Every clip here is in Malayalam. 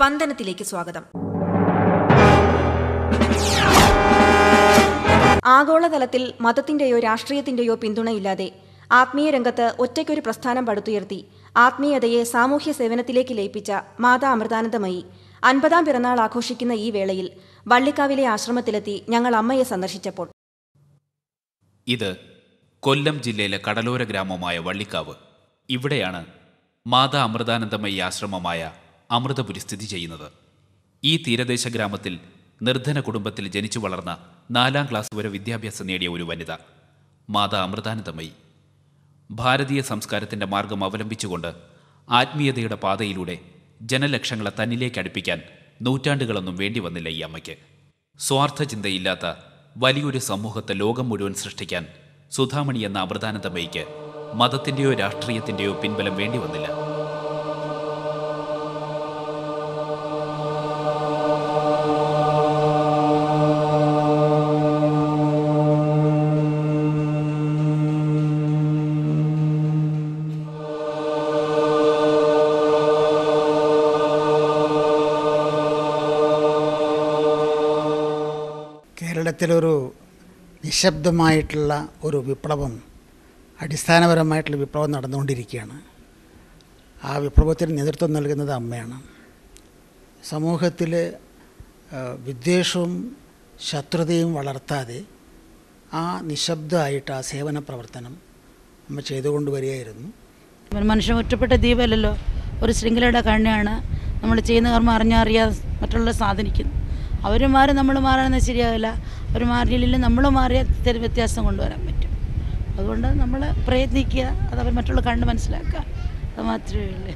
സ്പന്ദനത്തിലേക്ക് സ്വാഗതം. ആഗോളതലത്തിൽ മതത്തിന്റെയോ രാഷ്ട്രീയത്തിന്റെയോ പിന്തുണയില്ലാതെ ആത്മീയ രംഗത്ത് ഒറ്റയ്ക്കൊരു പ്രസ്ഥാനം പടുത്തുയർത്തി ആത്മീയതയെ സാമൂഹ്യ സേവനത്തിലേക്ക് ലയിപ്പിച്ച മാതാ അമൃതാനന്ദമയി അൻപതാം പിറന്നാൾ ആഘോഷിക്കുന്ന ഈ വേളയിൽ വള്ളിക്കാവിലെ ആശ്രമത്തിലെത്തി ഞങ്ങൾ അമ്മയെ സന്ദർശിച്ചപ്പോൾ. ഇത് കൊല്ലം ജില്ലയിലെ കടലോര ഗ്രാമമായ വള്ളിക്കാവ്. ഇവിടെയാണ് മാതാ അമൃതാനന്ദമയി ആശ്രമമായ അമൃതപുരി സ്ഥിതി ചെയ്യുന്നത്. ഈ തീരദേശ ഗ്രാമത്തിൽ നിർധന കുടുംബത്തിൽ ജനിച്ചു വളർന്ന നാലാം ക്ലാസ് വരെ വിദ്യാഭ്യാസം നേടിയ ഒരു വനിത മാതാ അമൃതാനന്ദമയി. ഭാരതീയ സംസ്കാരത്തിന്റെ മാർഗം അവലംബിച്ചുകൊണ്ട് ആത്മീയതയുടെ പാതയിലൂടെ ജനലക്ഷങ്ങളെ തന്നിലേക്ക് അടുപ്പിക്കാൻ നൂറ്റാണ്ടുകളൊന്നും വേണ്ടി വന്നില്ല ഈ അമ്മയ്ക്ക്. സ്വാർത്ഥ ചിന്തയില്ലാത്ത വലിയൊരു സമൂഹത്തെ ലോകം മുഴുവൻ സൃഷ്ടിക്കാൻ സുധാമണി എന്ന അമൃതാനന്ദമയിക്ക് മതത്തിന്റെയോ രാഷ്ട്രീയത്തിന്റെയോ പിൻബലം വേണ്ടി വന്നില്ല. നിശബ്ദമായിട്ടുള്ള ഒരു വിപ്ലവം അടിസ്ഥാനപരമായിട്ടുള്ള വിപ്ലവം നടന്നുകൊണ്ടിരിക്കുകയാണ്. ആ വിപ്ലവത്തിന് നേതൃത്വം നൽകുന്നത് അമ്മയാണ്. സമൂഹത്തിൽ വിദ്വേഷവും ശത്രുതയും വളർത്താതെ ആ നിശബ്ദമായിട്ട് ആ സേവന പ്രവർത്തനം അമ്മ ചെയ്തുകൊണ്ട് വരികയായിരുന്നു. മനുഷ്യൻ ഒറ്റപ്പെട്ട ദ്വീപല്ലല്ലോ ഒരു ശൃംഖലയുടെ കണ്ണിയാണ് നമ്മൾ ചെയ്യുന്ന കർമ്മം അറിഞ്ഞറിയാതെ മറ്റുള്ള സ്വാധീനിക്കുന്നു. അവർ മാറി നമ്മൾ മാറാനൊന്നും ശരിയാവില്ല. അവർ മാറിയില്ലെങ്കിൽ നമ്മൾ മാറിയ വ്യത്യാസം കൊണ്ടുവരാൻ പറ്റും. അതുകൊണ്ട് നമ്മൾ പ്രയത്നിക്കുക അത് അവർ മറ്റുള്ള കണ്ട് മനസ്സിലാക്കുക. അത് മാത്രമേ ഉള്ളൂ.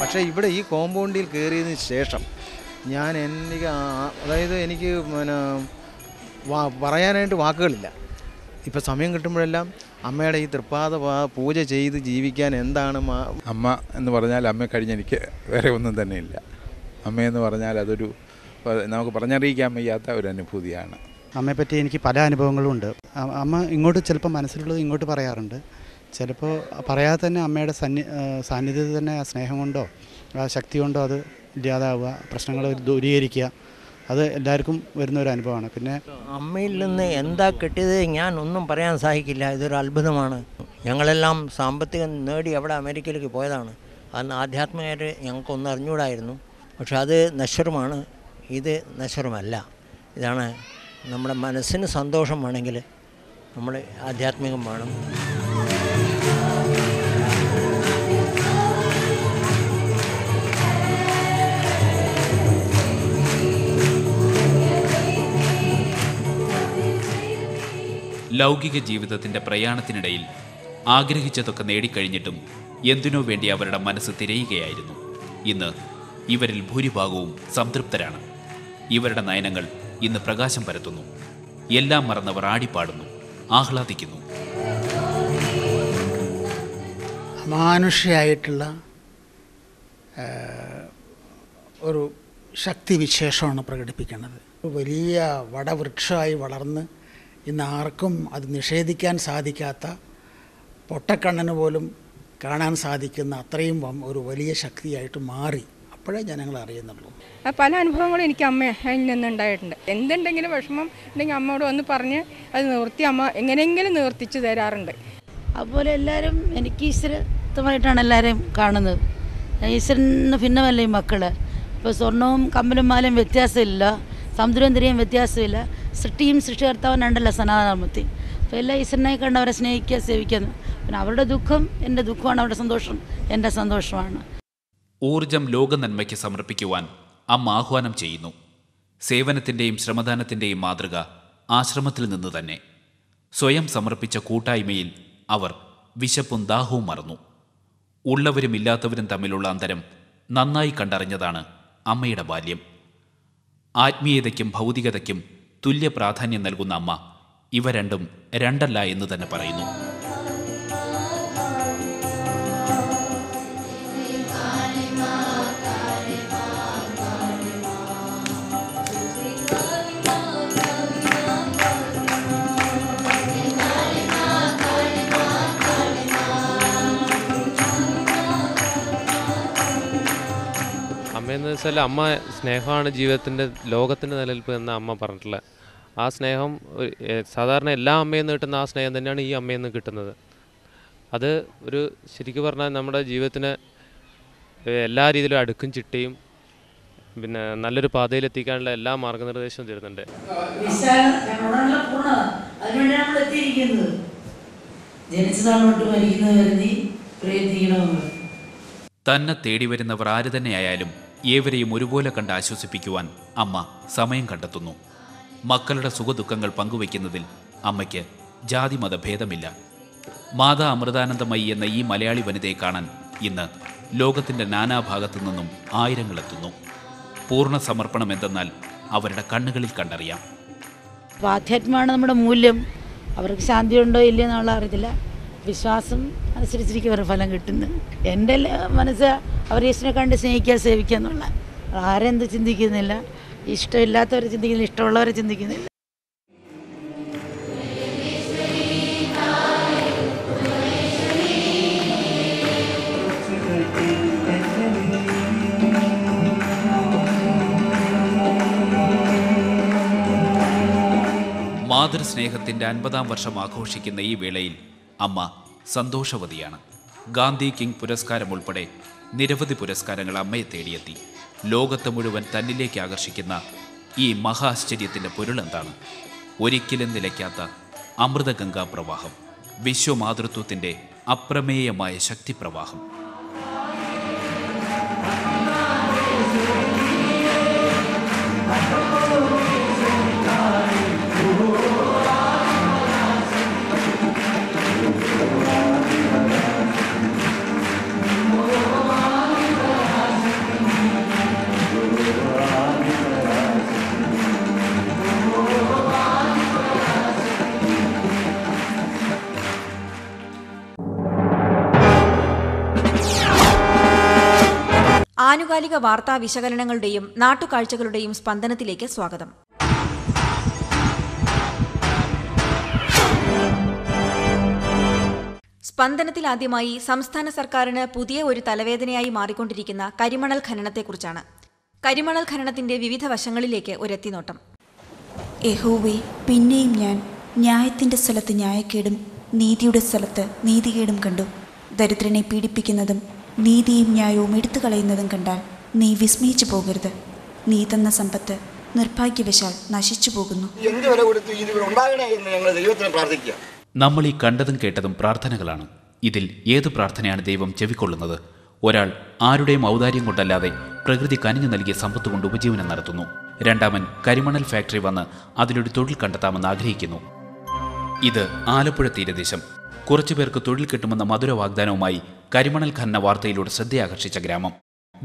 പക്ഷേ ഇവിടെ ഈ കോമ്പൗണ്ടിൽ കയറിയതിന് ശേഷം ഞാൻ എനിക്ക് അതായത് എനിക്ക് പിന്നെ വാ പറയാനായിട്ട് വാക്കുകളില്ല. ഇപ്പം സമയം കിട്ടുമ്പോഴെല്ലാം അമ്മയുടെ ഈ തൃപ്പാദ പൂജ ചെയ്ത് ജീവിക്കാൻ എന്താണ് അമ്മ എന്ന് പറഞ്ഞാൽ അമ്മ കഴിഞ്ഞെനിക്ക് വേറെ ഒന്നും തന്നെ ഇല്ല. അമ്മയെന്ന് പറഞ്ഞാൽ അതൊരു നമുക്ക് പറഞ്ഞറിയിക്കാൻ വയ്യാത്ത ഒരു അനുഭൂതിയാണ്. അമ്മയെപ്പറ്റി എനിക്ക് പല അനുഭവങ്ങളും ഉണ്ട്. അമ്മ ഇങ്ങോട്ട് ചിലപ്പോൾ മനസ്സിലുള്ളത് ഇങ്ങോട്ട് പറയാറുണ്ട്. ചിലപ്പോൾ പറയാതെ തന്നെ അമ്മയുടെ സന്നി സാന്നിധ്യത്തിൽ തന്നെ ആ സ്നേഹം കൊണ്ടോ ആ ശക്തി കൊണ്ടോ അത് ഇല്ലാതാവുക പ്രശ്നങ്ങൾ ദൂരീകരിക്കുക. അത് എല്ലാവർക്കും വരുന്ന ഒരു അനുഭവമാണ്. പിന്നെ അമ്മയിൽ നിന്ന് എന്താ കിട്ടിയത് ഞാൻ ഒന്നും പറയാൻ സാധിക്കില്ല. ഇതൊരു അത്ഭുതമാണ്. ഞങ്ങളെല്ലാം സാമ്പത്തികം നേടി അവിടെ അമേരിക്കയിലേക്ക് പോയതാണ്. അന്ന് ആധ്യാത്മികമായിട്ട് ഞങ്ങൾക്കൊന്നും അറിഞ്ഞുകൂടായിരുന്നു. പക്ഷെ അത് നശ്വരമാണ്. ഇത് നശ്വരമല്ല. ഇതാണ് നമ്മുടെ മനസ്സിന് സന്തോഷം വേണമെങ്കിൽ നമ്മൾ ആധ്യാത്മികം വേണം. ലൗകിക ജീവിതത്തിന്റെ പ്രയാണത്തിനിടയിൽ ആഗ്രഹിച്ചതൊക്കെ നേടിക്കഴിഞ്ഞിട്ടും എന്തിനോ വേണ്ടി അവരുടെ മനസ്സ് തിരയുകയായിരുന്നു. ഇന്ന് ഇവരിൽ ഭൂരിഭാഗവും സംതൃപ്തരാണ്. ഇവരുടെ നയനങ്ങൾ ഇന്ന് പ്രകാശം പരത്തുന്നു. എല്ലാം മറന്നവർ ആടിപ്പാടുന്നു ആഹ്ലാദിക്കുന്നു. അമാനുഷ്യമായിട്ടുള്ള ഒരു ശക്തി വിശേഷമാണ് പ്രകടിപ്പിക്കുന്നത്. വലിയ വടവൃക്ഷമായി വളർന്ന് ഇന്ന് ആർക്കും അത് നിഷേധിക്കാൻ സാധിക്കാത്ത പൊട്ടക്കണ്ണന് പോലും കാണാൻ സാധിക്കുന്ന അത്രയും ഒരു വലിയ ശക്തിയായിട്ട് മാറി. അപ്പോഴേ ജനങ്ങൾ അറിയുന്നുള്ളൂ. ആ പല അനുഭവങ്ങളും എനിക്ക് അമ്മ നിന്ന് ഉണ്ടായിട്ടുണ്ട് എന്തുണ്ടെങ്കിലും വിഷമം ഉണ്ടെങ്കിൽ അമ്മയോട് വന്ന് പറഞ്ഞ് അത് നിർത്തി അമ്മ എങ്ങനെയെങ്കിലും നിവർത്തിച്ച് തരാറുണ്ട്. അതുപോലെ എല്ലാവരും എനിക്ക് ഈശ്വരത്വമായിട്ടാണ് എല്ലാവരെയും കാണുന്നത്. ഈശ്വരന് ഭിന്നമല്ല ഈ മക്കൾ ഇപ്പോൾ സ്വർണവും കമ്മലും മാലയും വ്യത്യാസമില്ല. സമുദ്രം തിരിയും വ്യത്യാസമില്ല. സൃഷ്ടിയും സൃഷ്ടികർത്താവും രണ്ടല്ല സനാതനമൂർത്തി. അപ്പോൾ എല്ലാ ഈശ്വരനെ കണ്ട് അവരെ സ്നേഹിക്കുക സേവിക്കുന്നു. പിന്നെ അവരുടെ ദുഃഖം എന്റെ ദുഃഖമാണ് അവരുടെ സന്തോഷം എന്റെ സന്തോഷമാണ്. ഊർജം ലോക നന്മയ്ക്ക് സമർപ്പിക്കുവാൻ അമ്മ ആഹ്വാനം ചെയ്യുന്നു. സേവനത്തിന്റെയും ശ്രമദാനത്തിന്റെയും മാതൃക ആശ്രമത്തിൽ നിന്ന് തന്നെ. സ്വയം സമർപ്പിച്ച കൂട്ടായ്മയിൽ അവർ വിശപ്പും ദാഹവും മറന്നു. ഉള്ളവരും ഇല്ലാത്തവരും തമ്മിലുള്ള അന്തരം നന്നായി കണ്ടറിഞ്ഞതാണ് അമ്മയുടെ ബാല്യം. ആത്മീയതയ്ക്കും ഭൗതികതയ്ക്കും തുല്യ പ്രാധാന്യം നൽകുന്ന അമ്മ ഇവ രണ്ടും രണ്ടല്ല എന്ന് തന്നെ പറയുന്നു. അമ്മയെന്ന് വെച്ചാൽ അമ്മ സ്നേഹമാണ് ജീവിതത്തിന്റെ ലോകത്തിന്റെ നിലനിൽപ്പ് എന്ന് അമ്മ പറഞ്ഞിട്ടുള്ള. ആ സ്നേഹം ഒരു- സാധാരണ എല്ലാ അമ്മയിൽ നിന്ന് കിട്ടുന്ന ആ സ്നേഹം തന്നെയാണ് ഈ അമ്മയിൽ നിന്ന് കിട്ടുന്നത്. അത് ഒരു ശരിക്കും പറഞ്ഞാൽ നമ്മുടെ ജീവിതത്തിന് എല്ലാ രീതിയിലും അടുക്കും ചിട്ടയും പിന്നെ നല്ലൊരു പാതയിലെത്തിക്കാനുള്ള എല്ലാ മാർഗനിർദ്ദേശവും തരുന്നുണ്ട്. തന്നെ തേടി വരുന്നവർ ആര് തന്നെയായാലും ഏവരെയും ഒരുപോലെ കണ്ട് ആശ്വസിപ്പിക്കുവാൻ അമ്മ സമയം കണ്ടെത്തുന്നു. മക്കളുടെ സുഖദുഃഖങ്ങൾ പങ്കുവയ്ക്കുന്നതിൽ അമ്മയ്ക്ക് ജാതിമത ഭേദമില്ല മാതാ അമൃതാനന്ദമയി എന്ന ഈ മലയാളി വനിതയെ കാണാൻ ഇന്ന് ലോകത്തിന്റെ നാനാഭാഗത്തു നിന്നും ആയിരങ്ങളെത്തുന്നു. പൂർണ സമർപ്പണം എന്തെന്നാൽ അവരുടെ കണ്ണുകളിൽ കണ്ടറിയാം. ആധ്യാത്മമാണ് നമ്മുടെ മൂല്യം. അവർക്ക് ശാന്തി ഉണ്ടോ ഇല്ലയോ എന്നുള്ള അറിയത്തില്ല വിശ്വാസം അനുസരിച്ചിരിക്കും അവരുടെ ഫലം കിട്ടുന്നത്. എന്റെ മനസ്സ് അവർ യേശുവിനെ കണ്ട് സ്നേഹിക്കുക സേവിക്കുക എന്നുള്ള ആരെന്ത് ചിന്തിക്കുന്നില്ല. ഇഷ്ടമില്ലാത്തവരെ ചിന്തിക്കുന്നില്ല ഇഷ്ടമുള്ളവരെ ചിന്തിക്കുന്നില്ല. മാതൃസ്നേഹത്തിന്റെ അൻപതാം വർഷം ആഘോഷിക്കുന്ന ഈ വേളയിൽ അമ്മ സന്തോഷവതിയാണ്. ഗാന്ധി കിങ് പുരസ്കാരം ഉൾപ്പെടെ നിരവധി പുരസ്കാരങ്ങൾ അമ്മയെ തേടിയെത്തി. ലോകത്തെ മുഴുവൻ തന്നിലേക്ക് ആകർഷിക്കുന്ന ഈ മഹാശ്ചര്യത്തിന്റെ പൊരുളെന്താണ്? ഒരിക്കലും നിലയ്ക്കാത്ത അമൃതഗംഗാ പ്രവാഹം വിശ്വമാതൃത്വത്തിന്റെ അപ്രമേയമായ ശക്തിപ്രവാഹം. ആനുകാലിക വാർത്താ വിശകലനങ്ങളുടെയും നാട്ടുകാഴ്ചകളുടെയും സ്പന്ദനത്തിലേക്ക് സ്വാഗതം. സ്പന്ദനത്തിൽ ആദ്യമായി സംസ്ഥാന സർക്കാരിന് പുതിയ ഒരു തലവേദനയായി മാറിക്കൊണ്ടിരിക്കുന്ന കരിമണൽ ഖനനത്തെക്കുറിച്ചാണ്. കരിമണൽ ഖനനത്തിന്റെ വിവിധ വശങ്ങളിലേക്ക് ഒരെത്തിനോട്ടം. യഹോവേ പിന്നെയും ഞാൻ ന്യായത്തിന്റെ സ്ഥലത്ത് ന്യായക്കേടും നീതിയുടെ സ്ഥലത്ത് നീതികേടും കണ്ടു. ദരിദ്രനെ പീഡിപ്പിക്കുന്നതും നീതിയും ന്യായവും എടുത്തു കളയുന്നതും കണ്ടാൽ നീ വിസ്മയിച്ചു പോകരുത്. നീ തന്ന സമ്പത്ത് നിർഭാഗ്യവശാൽ നശിച്ചു പോകുന്നു. നമ്മൾ ഈ കണ്ടതും കേട്ടതും പ്രാർത്ഥനകളാണ്. ഇതിൽ ഏത് പ്രാർത്ഥനയാണ് ദൈവം ചെവിക്കൊള്ളുന്നത്? ഒരാൾ ആരുടെയും ഔദാര്യം കൊണ്ടല്ലാതെ പ്രകൃതി കനിഞ്ഞു നൽകിയ സമ്പത്ത് കൊണ്ട് ഉപജീവനം നടത്തുന്നു. രണ്ടാമൻ കരിമണൽ ഫാക്ടറി വന്ന് അതിലൊരു തൊഴിൽ കണ്ടെത്താമെന്ന് ആഗ്രഹിക്കുന്നു. ഇത് ആലപ്പുഴ തീരദേശം. കുറച്ചുപേർക്ക് തൊഴിൽ കിട്ടുമെന്ന മധുര വാഗ്ദാനവുമായി കരിമണൽ ഖനന വാർത്തയിലൂടെ ശ്രദ്ധയാകർഷിച്ച ഗ്രാമം.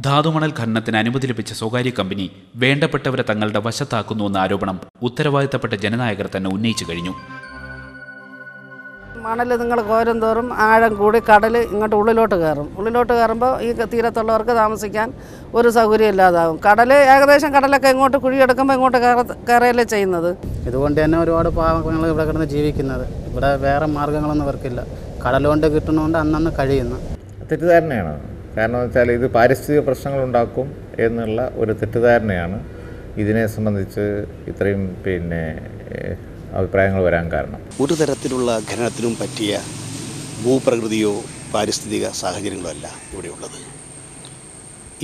ധാതുമണൽ ഖനനത്തിന് അനുമതി ലഭിച്ച സ്വകാര്യ കമ്പനി വേണ്ടപ്പെട്ടവരെ തങ്ങളുടെ വശത്താക്കുന്നുവെന്ന ആരോപണം ഉത്തരവാദിത്തപ്പെട്ട ജനനായകർ തന്നെ ഉന്നയിച്ചു കഴിഞ്ഞു. മണൽ നിങ്ങൾ കോരും തോറും ആഴം കൂടി കടൽ ഇങ്ങോട്ട് ഉള്ളിലോട്ട് കയറും. ഉള്ളിലോട്ട് കയറുമ്പോൾ ഈ തീരത്തുള്ളവർക്ക് താമസിക്കാൻ ഒരു സൗകര്യം ഇല്ലാതാകും കടൽ ഏകദേശം കടലൊക്കെ ഇങ്ങോട്ട് കുഴിയെടുക്കുമ്പോൾ ഇങ്ങോട്ട് കയറ കയറുകയല്ലേ ചെയ്യുന്നത്? ഇതുകൊണ്ട് തന്നെ ഒരുപാട് പാവങ്ങൾ ഇവിടെ കിടന്ന് ജീവിക്കുന്നത്. ഇവിടെ വേറെ മാർഗങ്ങളൊന്നും ഇവർക്കില്ല. കടലുകൊണ്ട് കിട്ടുന്നതുകൊണ്ട് അന്നന്ന് കഴിയുന്നു. തെറ്റിദ്ധാരണയാണ്. കാരണം വെച്ചാൽ ഇത് പാരിസ്ഥിതിക പ്രശ്നങ്ങളുണ്ടാക്കും എന്നുള്ള ഒരു തെറ്റിദ്ധാരണയാണ്. ഇതിനെ സംബന്ധിച്ച് ഇത്രയും പിന്നെ അഭിപ്രായങ്ങൾ വരാൻ കാരണം. ഒരു തരത്തിലുള്ള ഖനനത്തിനും പറ്റിയ ഭൂപ്രകൃതിയോ പാരിസ്ഥിതിക സാഹചര്യങ്ങളോ അല്ല ഇവിടെയുള്ളത്.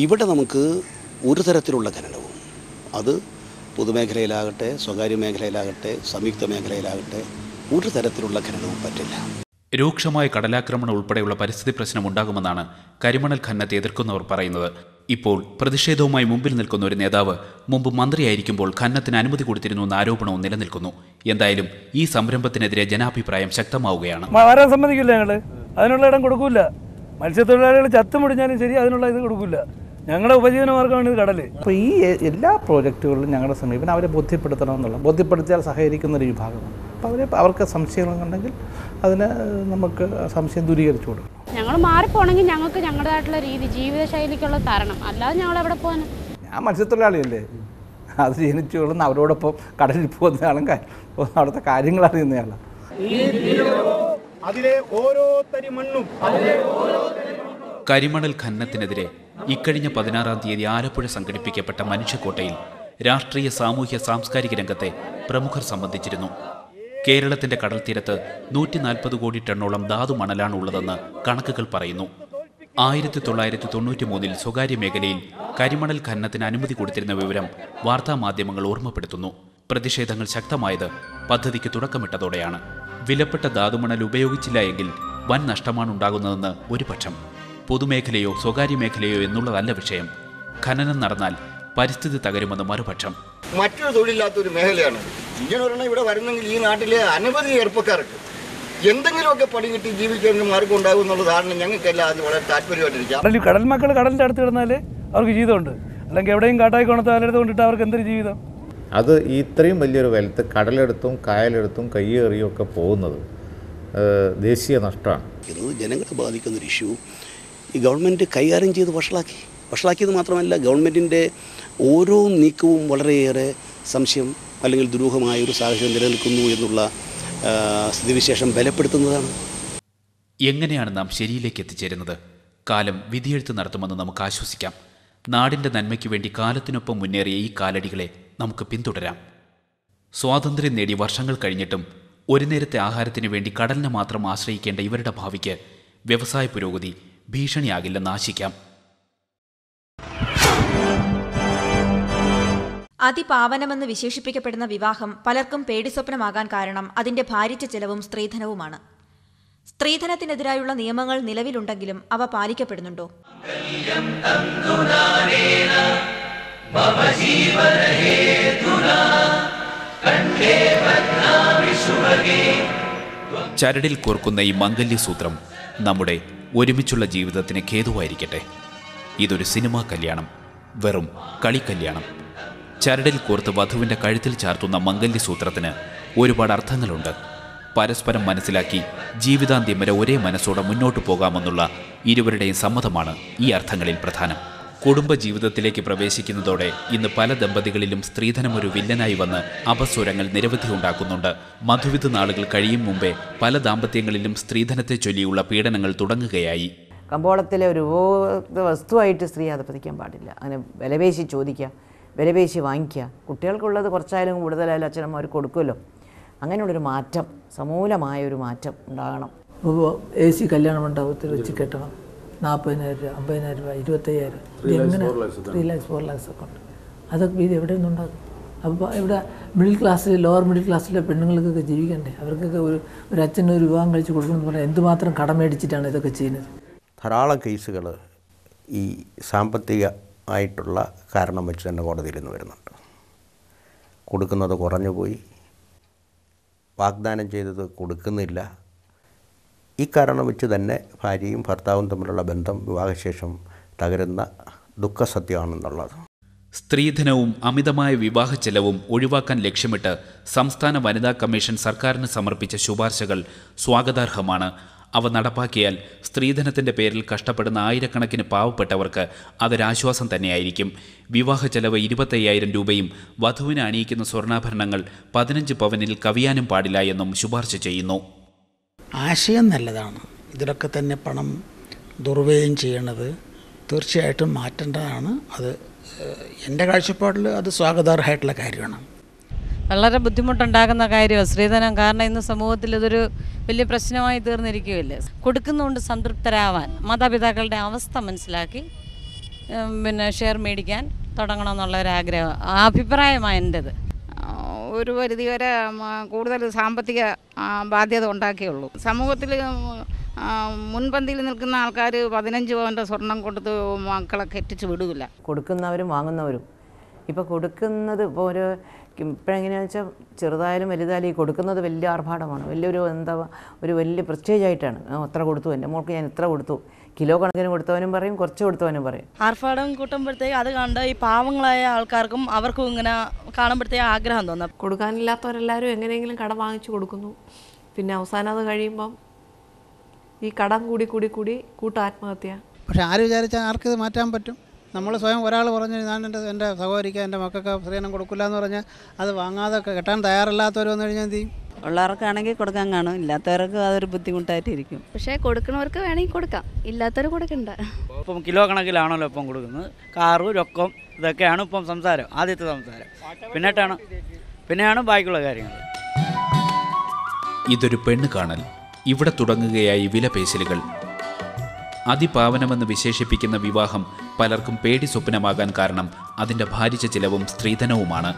ഇവിടെ നമുക്ക് ഒരു തരത്തിലുള്ള ഖനനവും അത് പൊതുമേഖലയിലാകട്ടെ സ്വകാര്യ മേഖലയിലാകട്ടെ സംയുക്ത മേഖലയിലാകട്ടെ ഒരു തരത്തിലുള്ള ഖനനവും പറ്റില്ല. രൂക്ഷമായ കടലാക്രമണം ഉൾപ്പെടെയുള്ള പരിസ്ഥിതി പ്രശ്നം ഉണ്ടാകുമെന്നാണ് കരിമണൽ ഖനനത്തെ എതിർക്കുന്നവർ പറയുന്നത്. ഇപ്പോൾ പ്രതിഷേധവുമായി മുമ്പിൽ നിൽക്കുന്ന ഒരു നേതാവ് മുമ്പ് മന്ത്രിയായിരിക്കുമ്പോൾ ഖന്നത്തിന് അനുമതി കൊടുത്തിരുന്നു എന്ന ആരോപണവും നിലനിൽക്കുന്നു. എന്തായാലും ഈ സംരംഭത്തിനെതിരെ ജനാഭിപ്രായം ശക്തമാവുകയാണ്. വരാൻ സമ്മതിക്കില്ല ഞങ്ങൾ അതിനുള്ള ഇടം കൊടുക്കില്ല മത്സ്യത്തൊഴിലാളികൾ ചത്തുമുടിഞ്ഞാലും ശരി അതിനുള്ള ഇത് കൊടുക്കില്ല ഞങ്ങളുടെ ഉപജീവന മാർഗമാണ് ഇത് കടൽ. അപ്പോൾ ഈ എല്ലാ പ്രോജക്റ്റുകളിലും ഞങ്ങളുടെ സമീപനം അവരെ ബോധ്യപ്പെടുത്തണം എന്നുള്ള ബോധ്യപ്പെടുത്തിയാൽ സഹകരിക്കുന്ന ഒരു വിഭാഗമാണ്. അപ്പോൾ അവരെ അവർക്ക് സംശയങ്ങളുണ്ടെങ്കിൽ അതിന് നമുക്ക് സംശയം ദൂരീകരിച്ചു കൊടുക്കും. ഞങ്ങൾ മാറിപ്പോണെങ്കിൽ ഞങ്ങൾക്ക് ഞങ്ങളുടേതായിട്ടുള്ള രീതി ജീവിതശൈലിക്കുള്ള തരണം. അല്ലാതെ ഞങ്ങൾ എവിടെ പോകാൻ ഞാൻ മത്സ്യത്തൊഴിലാളിയല്ലേ. അത് ജനിച്ചു കൊള്ളുന്ന അവരോടൊപ്പം കടലിൽ പോകുന്നയാളും പോകുന്ന അവിടുത്തെ കാര്യങ്ങൾ അറിയുന്നയാളാണ് അതിലെ ഓരോ തരി മണ്ണും. കരിമണൽ ഖനനത്തിനെതിരെ ഇക്കഴിഞ്ഞ പതിനാറാം തീയതി ആലപ്പുഴ സംഘടിപ്പിക്കപ്പെട്ട മനുഷ്യക്കോട്ടയിൽ രാഷ്ട്രീയ സാമൂഹ്യ സാംസ്കാരിക രംഗത്തെ പ്രമുഖർ സംബന്ധിച്ചിരുന്നു. കേരളത്തിന്റെ കടൽത്തീരത്ത് നൂറ്റി നാൽപ്പത് കോടി ടണ്ണോളം ധാതു മണലാണ് ഉള്ളതെന്ന് കണക്കുകൾ പറയുന്നു. ആയിരത്തി തൊള്ളായിരത്തി തൊണ്ണൂറ്റി മൂന്നിൽ സ്വകാര്യ മേഖലയിൽ കരിമണൽ ഖനനത്തിന് അനുമതി കൊടുത്തിരുന്ന വിവരം വാർത്താമാധ്യമങ്ങൾ ഓർമ്മപ്പെടുത്തുന്നു. പ്രതിഷേധങ്ങൾ ശക്തമായത് പദ്ധതിക്ക് തുടക്കമിട്ടതോടെയാണ്. വിലപ്പെട്ട ധാതുമണൽ ഉപയോഗിച്ചില്ല എങ്കിൽ വൻ നഷ്ടമാണ് ഉണ്ടാകുന്നതെന്ന് ഒരു പക്ഷം പൊതുമേഖലയോ സ്വകാര്യ മേഖലയോ എന്നുള്ളതല്ല വിഷയം. ഖനനം നടന്നാൽ പരിസ്ഥിതി തകരുമെന്ന് മറുപക്ഷം. മറ്റൊരു തൊഴിലില്ലാത്ത ഒരു മേഖലയാണ്. ഇങ്ങനെ ഒരെണ്ണം ഇവിടെ വരുന്നെങ്കിൽ ഈ നാട്ടിലെ അനവധി ചെറുപ്പക്കാർക്ക് എന്തെങ്കിലുമൊക്കെ പണി കിട്ടി ജീവിക്കാൻ മാർഗം ഉണ്ടാകും എന്നുള്ള ധാരണ ഞങ്ങൾക്കെല്ലാം അത് വളരെ താല്പര്യമായിട്ടിരിക്കാം. കടൽ മക്കൾ കടലിന്റെ അടുത്ത് കിടന്നാലേ അവർക്ക് ജീവിതമുണ്ട്. അല്ലെങ്കിൽ എവിടെയും കാട്ടായി കൊണത്ത് അലടുത്ത് കൊണ്ടിട്ട് അവർക്ക് എന്തൊരു ജീവിതം? അത് ഇത്രയും വലിയൊരു വലത്ത് കടലെടുത്തും കായലെടുത്തും കയ്യേറിയും ഒക്കെ പോകുന്നത് ദേശീയ നഷ്ടമാണ്. ഇത് ജനങ്ങളെ ബാധിക്കുന്ന ഒരു ഇഷ്യൂ. ഈ ഗവൺമെന്റ് കൈകാര്യം ചെയ്ത് വഷളാക്കി. വഷളാക്കിയത് മാത്രമല്ല ഗവൺമെന്റിന്റെ ഓരോ നീക്കവും വളരെയേറെ സംശയം അല്ലെങ്കിൽ ദുരൂഹമായ ഒരു സാഹചര്യം നിലനിൽക്കുന്നു എന്നുള്ള സ്ഥിതിവിശേഷം ബലപ്പെടുത്തുന്നതാണ്. എങ്ങനെയാണ് നാം ശരിയിലേക്ക് എത്തിച്ചേരുന്നത്? കാലം വിധിയെഴുത്ത് നടത്തുമെന്ന് നമുക്ക് ആശ്വസിക്കാം. നാടിന്റെ നന്മയ്ക്ക് വേണ്ടി കാലത്തിനൊപ്പം മുന്നേറിയ ഈ കാലടികളെ നമുക്ക് പിന്തുടരാം. സ്വാതന്ത്ര്യം നേടി വർഷങ്ങൾ കഴിഞ്ഞിട്ടും ഒരു നേരത്തെ ആഹാരത്തിന് വേണ്ടി കടലിനെ മാത്രം ആശ്രയിക്കേണ്ട ഇവരുടെ ഭാവിക്ക് വ്യവസായ പുരോഗതി ഭീഷണിയാകില്ലെന്ന് ആശിക്കാം. അതിപാവനമെന്ന് വിശേഷിപ്പിക്കപ്പെടുന്ന വിവാഹം പലർക്കും പേടിസ്വപ്നമാകാൻ കാരണം അതിന്റെ ഭാരിച്ച ചെലവും സ്ത്രീധനവുമാണ്. സ്ത്രീധനത്തിനെതിരായുള്ള നിയമങ്ങൾ നിലവിലുണ്ടെങ്കിലും അവ പാലിക്കപ്പെടുന്നുണ്ടോ? ചരടിൽ കോർക്കുന്ന ഈ മംഗല്യസൂത്രം നമ്മുടെ ഒരുമിച്ചുള്ള ജീവിതത്തിന് ഖേതുവായിരിക്കട്ടെ ഇതൊരു സിനിമാ കല്യാണം വെറും കളിക്കല്യാണം. ചരടിൽ കോർത്ത് വധുവിന്റെ കഴുത്തിൽ ചാർത്തുന്ന മംഗല്യസൂത്രത്തിന് ഒരുപാട് അർത്ഥങ്ങളുണ്ട്. പരസ്പരം മനസ്സിലാക്കി ജീവിതാന്ത്യം വരെ ഒരേ മനസ്സോടെ മുന്നോട്ടു പോകാമെന്നുള്ള ഇരുവരുടെയും സമ്മതമാണ് ഈ അർത്ഥങ്ങളിൽ പ്രധാനം. കുടുംബ ജീവിതത്തിലേക്ക് പ്രവേശിക്കുന്നതോടെ ഇന്ന് പല ദമ്പതികളിലും സ്ത്രീധനം ഒരു വില്ലനായി വന്ന് അപസ്വരങ്ങൾ നിരവധി ഉണ്ടാക്കുന്നുണ്ട്. മധുവിധ നാളുകൾ കഴിയും മുമ്പേ പല ദാമ്പത്യങ്ങളിലും സ്ത്രീധനത്തെ ചൊല്ലിയുള്ള പീഡനങ്ങൾ തുടങ്ങുകയായി. കമ്പോളത്തിലെ ഒരു വസ്തുവായിട്ട് സ്ത്രീ അതപ്പതിക്കാൻ പാടില്ല. അങ്ങനെ വിലപേശി ചോദിക്കുക വിലപേശി വാങ്ങിക്കുക. കുട്ടികൾക്കുള്ളത് കുറച്ചായാലും കൂടുതലായാലും അച്ഛനമ്മമാർ കൊടുക്കുമല്ലോ. അങ്ങനെയുള്ളൊരു മാറ്റം സമൂലമായ ഒരു മാറ്റം ഉണ്ടാകണം. എ സി കല്യാണ മണ്ഡപത്തിൽ വെച്ച് കെട്ടണം. നാൽപ്പതിനായിരം രൂപ അമ്പതിനായിരം രൂപ ഇരുപത്തയ്യായിരം ഇത് എങ്ങനെ? ത്രീ ലാക്സ് ഫോർ ലാക്സ് ഒക്കെ ഉണ്ട്. അതൊക്കെ ഇത് എവിടെ നിന്നുണ്ടാകും അപ്പോൾ ഇവിടെ മിഡിൽ ക്ലാസ്സിൽ ലോവർ മിഡിൽ ക്ലാസ്സിലെ പെണ്ണുങ്ങൾക്കൊക്കെ ജീവിക്കണ്ടേ? അവർക്കൊക്കെ ഒരു ഒരു അച്ഛന് ഒരു വിവാഹം കഴിച്ച് കൊടുക്കണമെന്ന് പറഞ്ഞാൽ എന്തുമാത്രം കടമേടിച്ചിട്ടാണ് ഇതൊക്കെ ചെയ്യുന്നത്? ധാരാളം കേസുകൾ ഈ സാമ്പത്തിക ആയിട്ടുള്ള കാരണം വെച്ച് തന്നെ കോടതിയിൽ നിന്ന് വരുന്നുണ്ട്. കൊടുക്കുന്നത് കുറഞ്ഞു പോയി. വാഗ്ദാനം ചെയ്തത് കൊടുക്കുന്നില്ല. ഈ കാരണം വെച്ച് തന്നെ ഭാര്യയും ഭർത്താവും തമ്മിലുള്ള ബന്ധം വിവാഹശേഷം തകരുന്ന ദുഃഖസത്യമാണെന്നുള്ളത്. സ്ത്രീധനവും അമിതമായ വിവാഹ ചെലവും ഒഴിവാക്കാൻ ലക്ഷ്യമിട്ട് സംസ്ഥാന വനിതാ കമ്മീഷൻ സർക്കാരിന് സമർപ്പിച്ച ശുപാർശകൾ സ്വാഗതാർഹമാണ്. അവ നടപ്പാക്കിയാൽ സ്ത്രീധനത്തിന്റെ പേരിൽ കഷ്ടപ്പെടുന്ന ആയിരക്കണക്കിന് പാവപ്പെട്ടവർക്ക് അതൊരാശ്വാസം തന്നെയായിരിക്കും. വിവാഹ ചെലവ് ഇരുപത്തയ്യായിരം രൂപയും വധുവിന് അണിയിക്കുന്ന സ്വർണാഭരണങ്ങൾ പതിനഞ്ച് പവനിൽ കവിയാനും പാടില്ല എന്നും ശുപാർശ ചെയ്യുന്നു. ആശയം നല്ലതാണ്. ഇതിലൊക്കെ തന്നെ പണം ദുർവ്യയം ചെയ്യണത് തീർച്ചയായിട്ടും മാറ്റേണ്ടതാണ്. അത് എന്റെ കാഴ്ചപ്പാടിൽ അത് സ്വാഗതാർഹമായിട്ടുള്ള കാര്യമാണ്. വളരെ ബുദ്ധിമുട്ടുണ്ടാകുന്ന കാര്യമാണ് സ്ത്രീധനം കാരണം ഇന്ന് സമൂഹത്തിൽ ഇതൊരു വലിയ പ്രശ്നമായി തീർന്നിരിക്കുകയല്ലേ? കൊടുക്കുന്നതുകൊണ്ട് സംതൃപ്തരാവാൻ മാതാപിതാക്കളുടെ അവസ്ഥ മനസ്സിലാക്കി പിന്നെ ഷെയർ മേടിക്കാൻ തുടങ്ങണമെന്നുള്ള ഒരു ആഗ്രഹം. ആ അഭിപ്രായമാണ് എന്റെത് ഒരു പരിധി വരെ കൂടുതൽ സാമ്പത്തിക ബാധ്യത ഉണ്ടാക്കിയുള്ളൂ. സമൂഹത്തിൽ മുൻപന്തിയിൽ നിൽക്കുന്ന ആൾക്കാർ പതിനഞ്ച് പവന്റെ സ്വർണം കൊടുത്ത് മക്കളെ കെട്ടിച്ച് വിടില്ല കൊടുക്കുന്നവരും വാങ്ങുന്നവരും. ഇപ്പോൾ കൊടുക്കുന്നത് ഇപ്പോൾ ഒരു ഇപ്പോഴെങ്ങനെയാണെന്ന് വെച്ചാൽ ചെറുതായാലും വലുതായാലും ഈ കൊടുക്കുന്നത് വലിയ ആർഭാടമാണ്. വലിയൊരു എന്താ ഒരു വലിയ പ്രസ്റ്റേജ് ആയിട്ടാണ് ആ, അത്ര കൊടുത്തു. എന്റെ മോൾക്ക് ഞാൻ ഇത്ര കൊടുത്തു. കിലോ കണക്കിന് കൊടുത്തവനും പറയും കുറച്ച് കൊടുത്തവനും പറയും. ആർഭാടം കൂട്ടുമ്പോഴത്തേക്ക് അത് കണ്ട് ഈ പാവങ്ങളായ ആൾക്കാർക്കും അവർക്കും ഇങ്ങനെ കാണുമ്പോഴത്തേക്ക് ആഗ്രഹം തോന്നാം. കൊടുക്കാനില്ലാത്തവരെല്ലാവരും എങ്ങനെയെങ്കിലും കടം വാങ്ങിച്ചു കൊടുക്കുന്നു. പിന്നെ അവസാനം അത് കഴിയുമ്പം ഈ കടം കൂടി കൂടി കൂടി കൂട്ടാത്മഹത്യ. പക്ഷെ ആര് വിചാരിച്ചാൽ ആർക്ക് ഇത് മാറ്റാൻ പറ്റും? നമ്മൾ സ്വയം ഒരാൾ പറഞ്ഞു ഞാൻ എന്റെ എന്റെ സഹോദരിക്ക് എന്റെ മക്കൾക്ക് സ്ത്രീധനം കൊടുക്കില്ല എന്ന് പറഞ്ഞാൽ അത് വാങ്ങാതെ കെട്ടാൻ തയ്യാറല്ലാത്തവർ വന്നു കഴിഞ്ഞാൽ എന്ത് ചെയ്യും? ഉള്ളവർക്കാണെങ്കിൽ കൊടുക്കാൻ കാണും. ഇല്ലാത്തവർക്ക് അതൊരു ബുദ്ധിമുട്ടായിട്ടിരിക്കും. പക്ഷേ കൊടുക്കുന്നവർക്ക് വേണമെങ്കിൽ കൊടുക്കാം. ഇല്ലാത്തവർ കൊടുക്കണ്ട. ഇപ്പം കിലോ കണക്കിലാണല്ലോ ഇപ്പം കൊടുക്കുന്നത്. കാറ് രൊക്കം ഇതൊക്കെയാണ് ഇപ്പം സംസാരം ആദ്യത്തെ സംസാരം. പിന്നെട്ടാണ് പിന്നെയാണ് ബാക്കിയുള്ള കാര്യങ്ങൾ. ഇതൊരു പെണ്ണ് കാണൽ. ഇവിടെ തുടങ്ങുകയായി വിലപേശലുകൾ. അതിപാവനമെന്ന് വിശേഷിപ്പിക്കുന്ന വിവാഹം പലർക്കും പേടി സ്വപ്നമാകാൻ കാരണം അതിന്റെ ഭാരിച്ച ചിലവും സ്ത്രീധനവുമാണ്.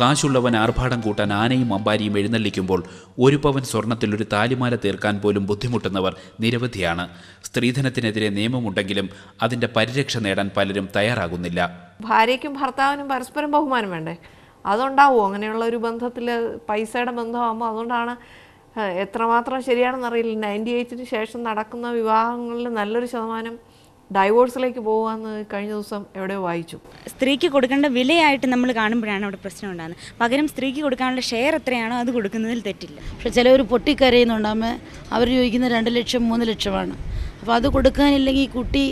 കാശുള്ളവൻ ആർഭാടം കൂട്ടാൻ ആനയും അമ്പാരിയും എഴുന്നള്ളിക്കുമ്പോൾ ഒരു പവൻ സ്വർണത്തിൽ ഒരു താലിമാല തീർക്കാൻ പോലും ബുദ്ധിമുട്ടുന്നവർ നിരവധിയാണ്. സ്ത്രീധനത്തിനെതിരെ നിയമമുണ്ടെങ്കിലും അതിന്റെ പരിരക്ഷ നേടാൻ പലരും തയ്യാറാകുന്നില്ല. ഭാര്യയ്ക്കും ഭർത്താവിനും പരസ്പരം ബഹുമാനം വേണ്ടേ? അതുണ്ടാവുമോ അങ്ങനെയുള്ള ഒരു ബന്ധത്തിൽ പൈസയുടെ ബന്ധമാകുമ്പോൾ അതുകൊണ്ടാണ് എത്രമാത്രം ശരിയാണെന്നറിയില്ല. നയന്റി എയ്റ്റിന് ശേഷം നടക്കുന്ന വിവാഹങ്ങളിൽ നല്ലൊരു ശതമാനം ഡൈവോഴ്സിലേക്ക് പോകാന്ന് കഴിഞ്ഞ ദിവസം എവിടെയോ വായിച്ചു. സ്ത്രീക്ക് കൊടുക്കേണ്ട വിലയായിട്ട് നമ്മൾ കാണുമ്പോഴാണ് അവിടെ പ്രശ്നം ഉണ്ടാകുന്നത് പകരം സ്ത്രീക്ക് കൊടുക്കാനുള്ള ഷെയർ എത്രയാണോ അത് കൊടുക്കുന്നതിൽ തെറ്റില്ല. പക്ഷെ ചിലവർ പൊട്ടിക്കരയുന്നുണ്ടാകുമ്പോൾ അവർ ചോദിക്കുന്ന രണ്ട് ലക്ഷം മൂന്ന് ലക്ഷമാണ്. അപ്പോൾ അത് കൊടുക്കാനില്ലെങ്കിൽ കുട്ടി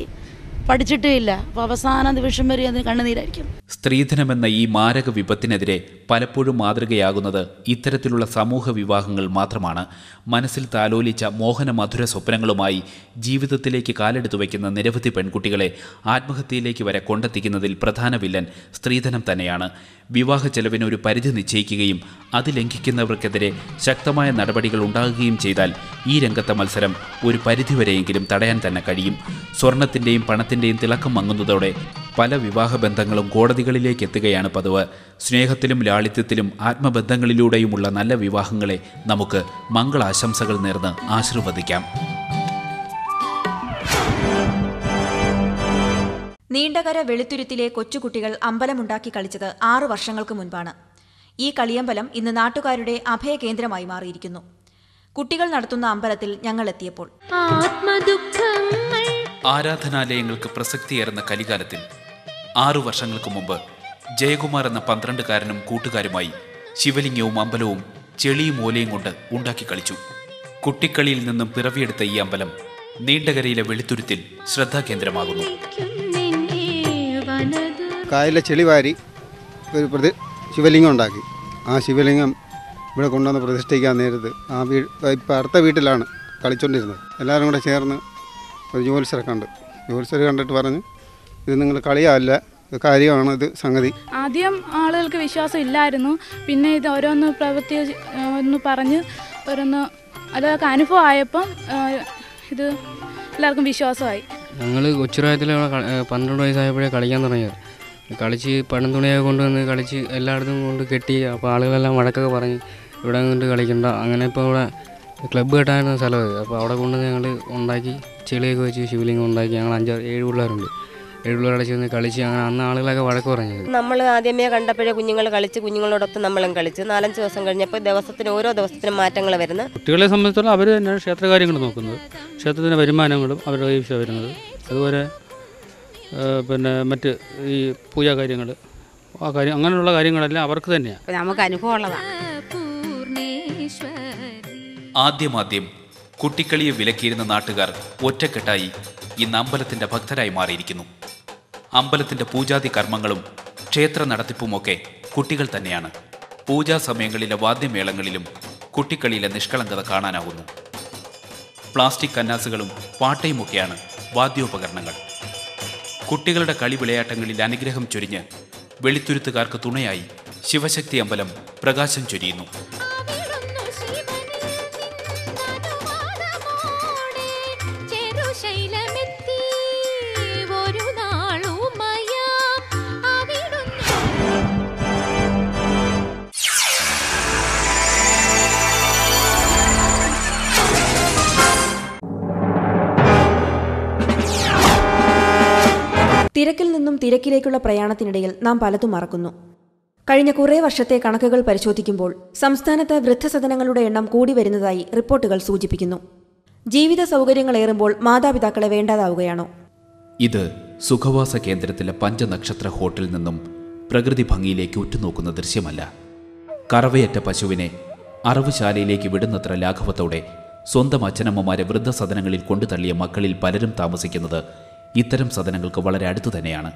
പഠിച്ചിട്ടേ ഇല്ല അവസാന നിമിഷം വരെ അതിന് കണ്ണുനീരായിരിക്കും. സ്ത്രീധനമെന്ന ഈ മാരക വിപത്തിനെതിരെ പലപ്പോഴും മാതൃകയാകുന്നത് ഇത്തരത്തിലുള്ള സമൂഹ വിവാഹങ്ങൾ മാത്രമാണ്. മനസ്സിൽ താലോലിച്ച മോഹന മധുര സ്വപ്നങ്ങളുമായി ജീവിതത്തിലേക്ക് കാലെടുത്തു വയ്ക്കുന്ന നിരവധി പെൺകുട്ടികളെ ആത്മഹത്യയിലേക്ക് വരെ കൊണ്ടെത്തിക്കുന്നതിൽ പ്രധാന വില്ലൻ സ്ത്രീധനം തന്നെയാണ്. വിവാഹ ചെലവിന് ഒരു പരിധി നിശ്ചയിക്കുകയും അത് ലംഘിക്കുന്നവർക്കെതിരെ ശക്തമായ നടപടികൾ ഉണ്ടാകുകയും ചെയ്താൽ ഈ രംഗത്തെ മത്സരം ഒരു പരിധിവരെയെങ്കിലും തടയാൻ തന്നെ കഴിയും. സ്വർണത്തിന്റെയും പണത്തിന്റെയും തിളക്കം മങ്ങുന്നതോടെ പല വിവാഹ ബന്ധങ്ങളും കോടതികളിലേക്ക് എത്തുകയാണ് പതിവ്. സ്നേഹത്തിലും ലാളിത്യത്തിലും ആത്മബന്ധങ്ങളിലൂടെയുമുള്ള നല്ല വിവാഹങ്ങളെ നമുക്ക് മംഗളാശംസകൾ നേർന്ന് ആശീർവദിക്കാം. നീണ്ടകര വെളുത്തുരുത്തിലെ കൊച്ചുകുട്ടികൾ അമ്പലമുണ്ടാക്കി കളിച്ചത് ആറു വർഷങ്ങൾക്ക് മുൻപാണ്. ഈ കളിയമ്പലം ഇന്ന് നാട്ടുകാരുടെ അഭയകേന്ദ്രമായി മാറിയിരിക്കുന്നു. കുട്ടികൾ നടത്തുന്ന അമ്പലത്തിൽ ഞങ്ങൾ എത്തിയപ്പോൾ. ആരാധനാലയങ്ങൾക്ക് പ്രസക്തിയേറുന്ന കലികാലത്തിൽ ആറു വർഷങ്ങൾക്ക് മുമ്പ് ജയകുമാർ എന്ന പന്ത്രണ്ടുകാരനും കൂട്ടുകാരുമായി ശിവലിംഗവും അമ്പലവും ചെളിയും ഓലയും കൊണ്ട് ഉണ്ടാക്കി കളിച്ചു. കുട്ടിക്കളിയിൽ നിന്നും പിറവിയെടുത്ത ഈ അമ്പലം നീണ്ടകരയിലെ വെളുത്തുരുത്തിൽ ശ്രദ്ധാകേന്ദ്രമാകുന്നു. കായലിലെ ചെളി വാരി ഒരു പ്രതി ശിവലിംഗം ഉണ്ടാക്കി. ആ ശിവലിംഗം ഇവിടെ കൊണ്ടുവന്ന് പ്രതിഷ്ഠിക്കാൻ നേരത്ത് ആ വീട് ഇപ്പം അടുത്ത വീട്ടിലാണ് കളിച്ചുകൊണ്ടിരുന്നത് എല്ലാവരും കൂടെ ചേർന്ന് ഒരു ജ്യോത്സ്യരെ കണ്ട്. ജ്യോത്സ്യരെ കണ്ടിട്ട് പറഞ്ഞു ഇത് നിങ്ങൾ കളിയല്ല ഇത് കാര്യമാണ് ഇത് സംഗതി? ആദ്യം ആളുകൾക്ക് വിശ്വാസം ഇല്ലായിരുന്നു. പിന്നെ ഇത് ഓരോന്ന് പ്രവൃത്തി ഒന്ന് പറഞ്ഞ് ഓരോന്ന് അതൊക്കെ അനുഭവം ആയപ്പം ഇത് എല്ലാവർക്കും വിശ്വാസമായി. ഞങ്ങൾ കൊച്ചുപ്രായത്തിൽ പന്ത്രണ്ട് വയസ്സായപ്പോഴേ കളിക്കാൻ തുടങ്ങിയത്. കളിച്ച് പണം തുണിയൊക്കെ കൊണ്ടുവന്ന് കളിച്ച് എല്ലായിടത്തും കൊണ്ട് കെട്ടി അപ്പോൾ ആളുകളെല്ലാം വഴക്കൊക്കെ പറഞ്ഞ് ഇവിടെ കൊണ്ട് കളിക്കണ്ട. അങ്ങനെ ഇപ്പോൾ ഇവിടെ ക്ലബ്ബ് കെട്ടായിരുന്ന സ്ഥലം അത്. അപ്പോൾ അവിടെ കൊണ്ട് ഞങ്ങൾ ഉണ്ടാക്കി ചെളിയൊക്കെ വെച്ച് ശിവലിംഗം ഉണ്ടാക്കി. ഞങ്ങൾ അഞ്ച് ഏഴ് പിള്ളേരുണ്ട്. ഏഴ് പിള്ളേരുടെ ചെന്ന് കളിച്ച് അങ്ങനെ അന്ന് ആളുകളൊക്കെ വഴക്ക് പറഞ്ഞത് നമ്മൾ ആദ്യമേ കണ്ടപ്പോഴേ കുഞ്ഞുങ്ങൾ കളിച്ച് കുഞ്ഞുങ്ങളോടൊപ്പം നമ്മളും കളിച്ച്. നാലഞ്ച് ദിവസം കഴിഞ്ഞപ്പോൾ ദിവസത്തിന് ഓരോ ദിവസത്തിനും മാറ്റങ്ങൾ വരുന്നു. കുട്ടികളെ സംബന്ധിച്ചിടത്തോളം അവർ തന്നെയാണ് ക്ഷേത്രകാര്യങ്ങൾ നോക്കുന്നത്. ക്ഷേത്രത്തിന്റെ വരുമാനങ്ങളും അവരുടെ കൈവശം വരുന്നത്. അതുപോലെ പിന്നെ മറ്റ് ഈ പൂജാ കാര്യങ്ങൾ ആ കാര്യം അങ്ങനെയുള്ള കാര്യങ്ങളെല്ലാം അവർക്ക് തന്നെയാണ്. അപ്പോൾ നമുക്ക് അനുഭവം ഉള്ളതാണ് ആദ്യമാദ്യം കുട്ടിക്കളിയെ വിലക്കിയിരുന്ന നാട്ടുകാർ ഒറ്റക്കെട്ടായി ഇന്ന് അമ്പലത്തിന്റെ ഭക്തരായി മാറിയിരിക്കുന്നു. അമ്പലത്തിന്റെ പൂജാതി കർമ്മങ്ങളും ക്ഷേത്ര നടത്തിപ്പുമൊക്കെ കുട്ടികൾ തന്നെയാണ്. പൂജാ സമയങ്ങളിലെ വാദ്യമേളങ്ങളിലും കുട്ടിക്കളിയിലെ നിഷ്കളങ്കത കാണാനാകുന്നു പ്ലാസ്റ്റിക് കന്നാസുകളും പാട്ടയുമൊക്കെയാണ് വാദ്യോപകരണങ്ങൾ. കുട്ടികളുടെ കളി വിളയാട്ടങ്ങളിൽ അനുഗ്രഹം ചൊരിഞ്ഞ് വെളിത്തുരുത്തുകാർക്ക് തുണയായി ശിവശക്തി അമ്പലം പ്രകാശം ചൊരിയുന്നു. തിരക്കിൽ നിന്നും തിരക്കിലേക്കുള്ള പ്രയാണത്തിനിടയിൽ നാം പലതും മറക്കുന്നു. കഴിഞ്ഞ കുറേ വർഷത്തെ കണക്കുകൾ പരിശോധിക്കുമ്പോൾ സംസ്ഥാനത്ത് വൃദ്ധസദനങ്ങളുടെ എണ്ണം കൂടി വരുന്നതായി റിപ്പോർട്ടുകൾ സൂചിപ്പിക്കുന്നു. ജീവിത സൗകര്യങ്ങൾ സൗകര്യങ്ങളേറുമ്പോൾ മാതാപിതാക്കളെ വേണ്ടാതാവുകയാണോ? ഇത് സുഖവാസ കേന്ദ്രത്തിലെ പഞ്ചനക്ഷത്ര ഹോട്ടലിൽ നിന്നും പ്രകൃതി ഭംഗിയിലേക്ക് ഉറ്റുനോക്കുന്ന ദൃശ്യമല്ല. കറവയറ്റ പശുവിനെ അറവുശാലയിലേക്ക് വിടുന്നത്ര ലാഘവത്തോടെ സ്വന്തം അച്ഛനമ്മമാരെ വൃദ്ധസദനങ്ങളിൽ കൊണ്ടുതള്ളിയ മക്കളിൽ പലരും താമസിക്കുന്നത് ഇത്തരം സദനങ്ങൾക്ക് വളരെ അടുത്തു തന്നെയാണ്.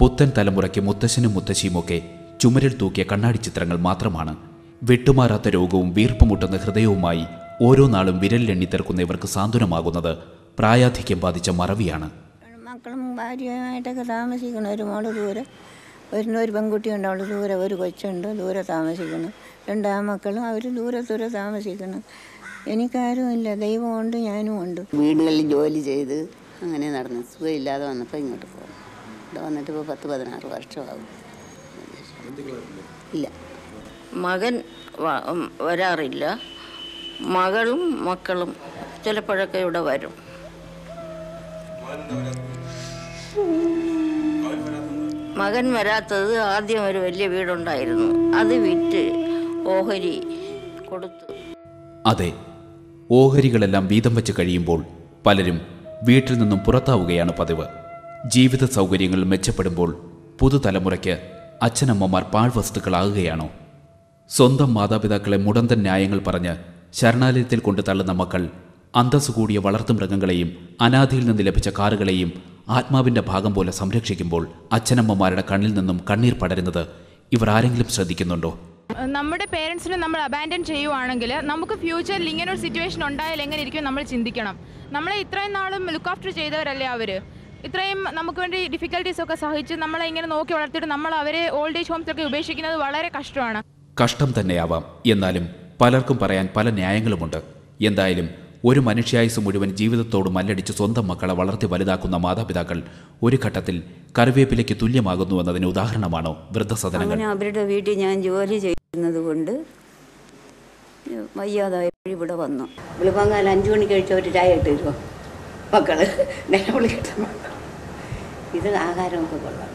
പുത്തൻ തലമുറയ്ക്ക് മുത്തശ്ശനും മുത്തശ്ശിയുമൊക്കെ ചുമരിൽ തൂക്കിയ കണ്ണാടി ചിത്രങ്ങൾ മാത്രമാണ്. വിട്ടുമാറാത്ത രോഗവും വീർപ്പുമുട്ടുന്ന ഹൃദയവുമായി ഓരോ നാളും വിരലിലെണ്ണി തീർക്കുന്ന ഇവർക്ക് സാന്ത്വനമാകുന്നത് പ്രായാധിക്യം ബാധിച്ച മറവിയാണ്. മക്കളും ഭാര്യയുമായിട്ടൊക്കെ താമസിക്കണം ഒരു മോൾ ദൂരെ ഒരു ഒരു പെൺകുട്ടിയുണ്ട് അവൾ ദൂരെ ഒരു കൊച്ചുണ്ട് ദൂരെ താമസിക്കണം രണ്ടാ മക്കളും അവർ ദൂരെ ദൂരെ താമസിക്കണം എനിക്കാരും ഇല്ല ദൈവമുണ്ട് ഞാനും ഉണ്ട് വീടുകളിൽ ജോലി ചെയ്ത് അങ്ങനെ നടന്നു. സുഖമില്ലാതെ വന്നപ്പോൾ ഇങ്ങോട്ട് പോകും ഇവിടെ വന്നിട്ട് ഇപ്പോൾ പത്ത് പതിനാറ് വർഷമാകും ഇല്ല. മകൻ വരാറില്ല. മകളും മക്കളും ചിലപ്പോഴൊക്കെ ഇവിടെ വരും. മകൻ വരാത്തത് ആദ്യം ഒരു വലിയ വീടുണ്ടായിരുന്നു. അത് വിറ്റ് ഓഹരി കൊടുത്തു. അതെ ഓഹരികളെല്ലാം വീതം വെച്ച് കഴിയുമ്പോൾ പലരും വീട്ടിൽ നിന്നും പുറത്താവുകയാണ് പതിവ്. ജീവിത സൗകര്യങ്ങൾ മെച്ചപ്പെടുമ്പോൾ പുതുതലമുറയ്ക്ക് അച്ഛനമ്മമാർ പാഴ്വസ്തുക്കളാകുകയാണോ? സ്വന്തം മാതാപിതാക്കളെ മുടന്തൻ ന്യായങ്ങൾ പറഞ്ഞ് ശരണാലയത്തിൽ കൊണ്ട് തള്ളുന്ന മക്കൾ അന്തസ്സു കൂടിയ വളർത്തുമൃഗങ്ങളെയും അനാദിയിൽ നിന്ന് ലഭിച്ച കാറുകളെയും ആത്മാവിന്റെ ഭാഗം പോലെ സംരക്ഷിക്കുമ്പോൾ അച്ഛനമ്മമാരുടെ കണ്ണിൽ നിന്നും കണ്ണീർ പടരുന്നത് ഇവർ ആരെങ്കിലും ശ്രദ്ധിക്കുന്നുണ്ടോ? നമ്മുടെ പേരൻസിനെ നമ്മൾ അബാൻഡൻ ചെയ്യുവാണെങ്കിൽ നമുക്ക് ഫ്യൂച്ചറിൽ ഇങ്ങനെ ഒരു സിറ്റുവേഷൻ ഉണ്ടായാൽ എങ്ങനെ ഇരിക്കും നമ്മൾ ചിന്തിക്കണം. നമ്മളെ ഇത്രയും നാളും ലുക്ക് ആഫ്റ്റർ ചെയ്തവരല്ലേ അവർ ഇത്രയും നമുക്ക് വേണ്ടി ഡിഫിക്കൽട്ടീസ് ഒക്കെ സഹിച്ച് നമ്മളെ ഇങ്ങനെ നോക്കി വളർത്തിയിട്ട് നമ്മൾ അവരെ ഓൾഡ് ഏജ് ഹോംസിലൊക്കെ ഉപേക്ഷിക്കുന്നത് വളരെ കഷ്ടമാണ്. കഷ്ടം തന്നെയാവാം. എന്നാലും പലർക്കും പറയാൻ പല ന്യായങ്ങളുമുണ്ട്. എന്തായാലും ഒരു മനുഷ്യായുസ് മുഴുവൻ ജീവിതത്തോട് മല്ലടിച്ച് സ്വന്തം മക്കളെ വളർത്തി വലുതാക്കുന്ന മാതാപിതാക്കൾ ഒരു ഘട്ടത്തിൽ കറിവേപ്പിലേക്ക് തുല്യമാകുന്നു എന്നതിന് ഉദാഹരണമാണോ വൃദ്ധസദനങ്ങൾ? അവരുടെ വീട്ടിൽ ഞാൻ ജോലി കൊണ്ട് വയ്യാതായി ഇവിടെ വന്നു. വെളുപ്പാങ്കാലം അഞ്ചു മണിക്ക് കഴിച്ച ഒരു ചായ ഇട്ട് തരുമോ മക്കൾ നേരെ വിളിക്കട്ടെ ഇത് ആഹാരമൊക്കെ കൊള്ളാം.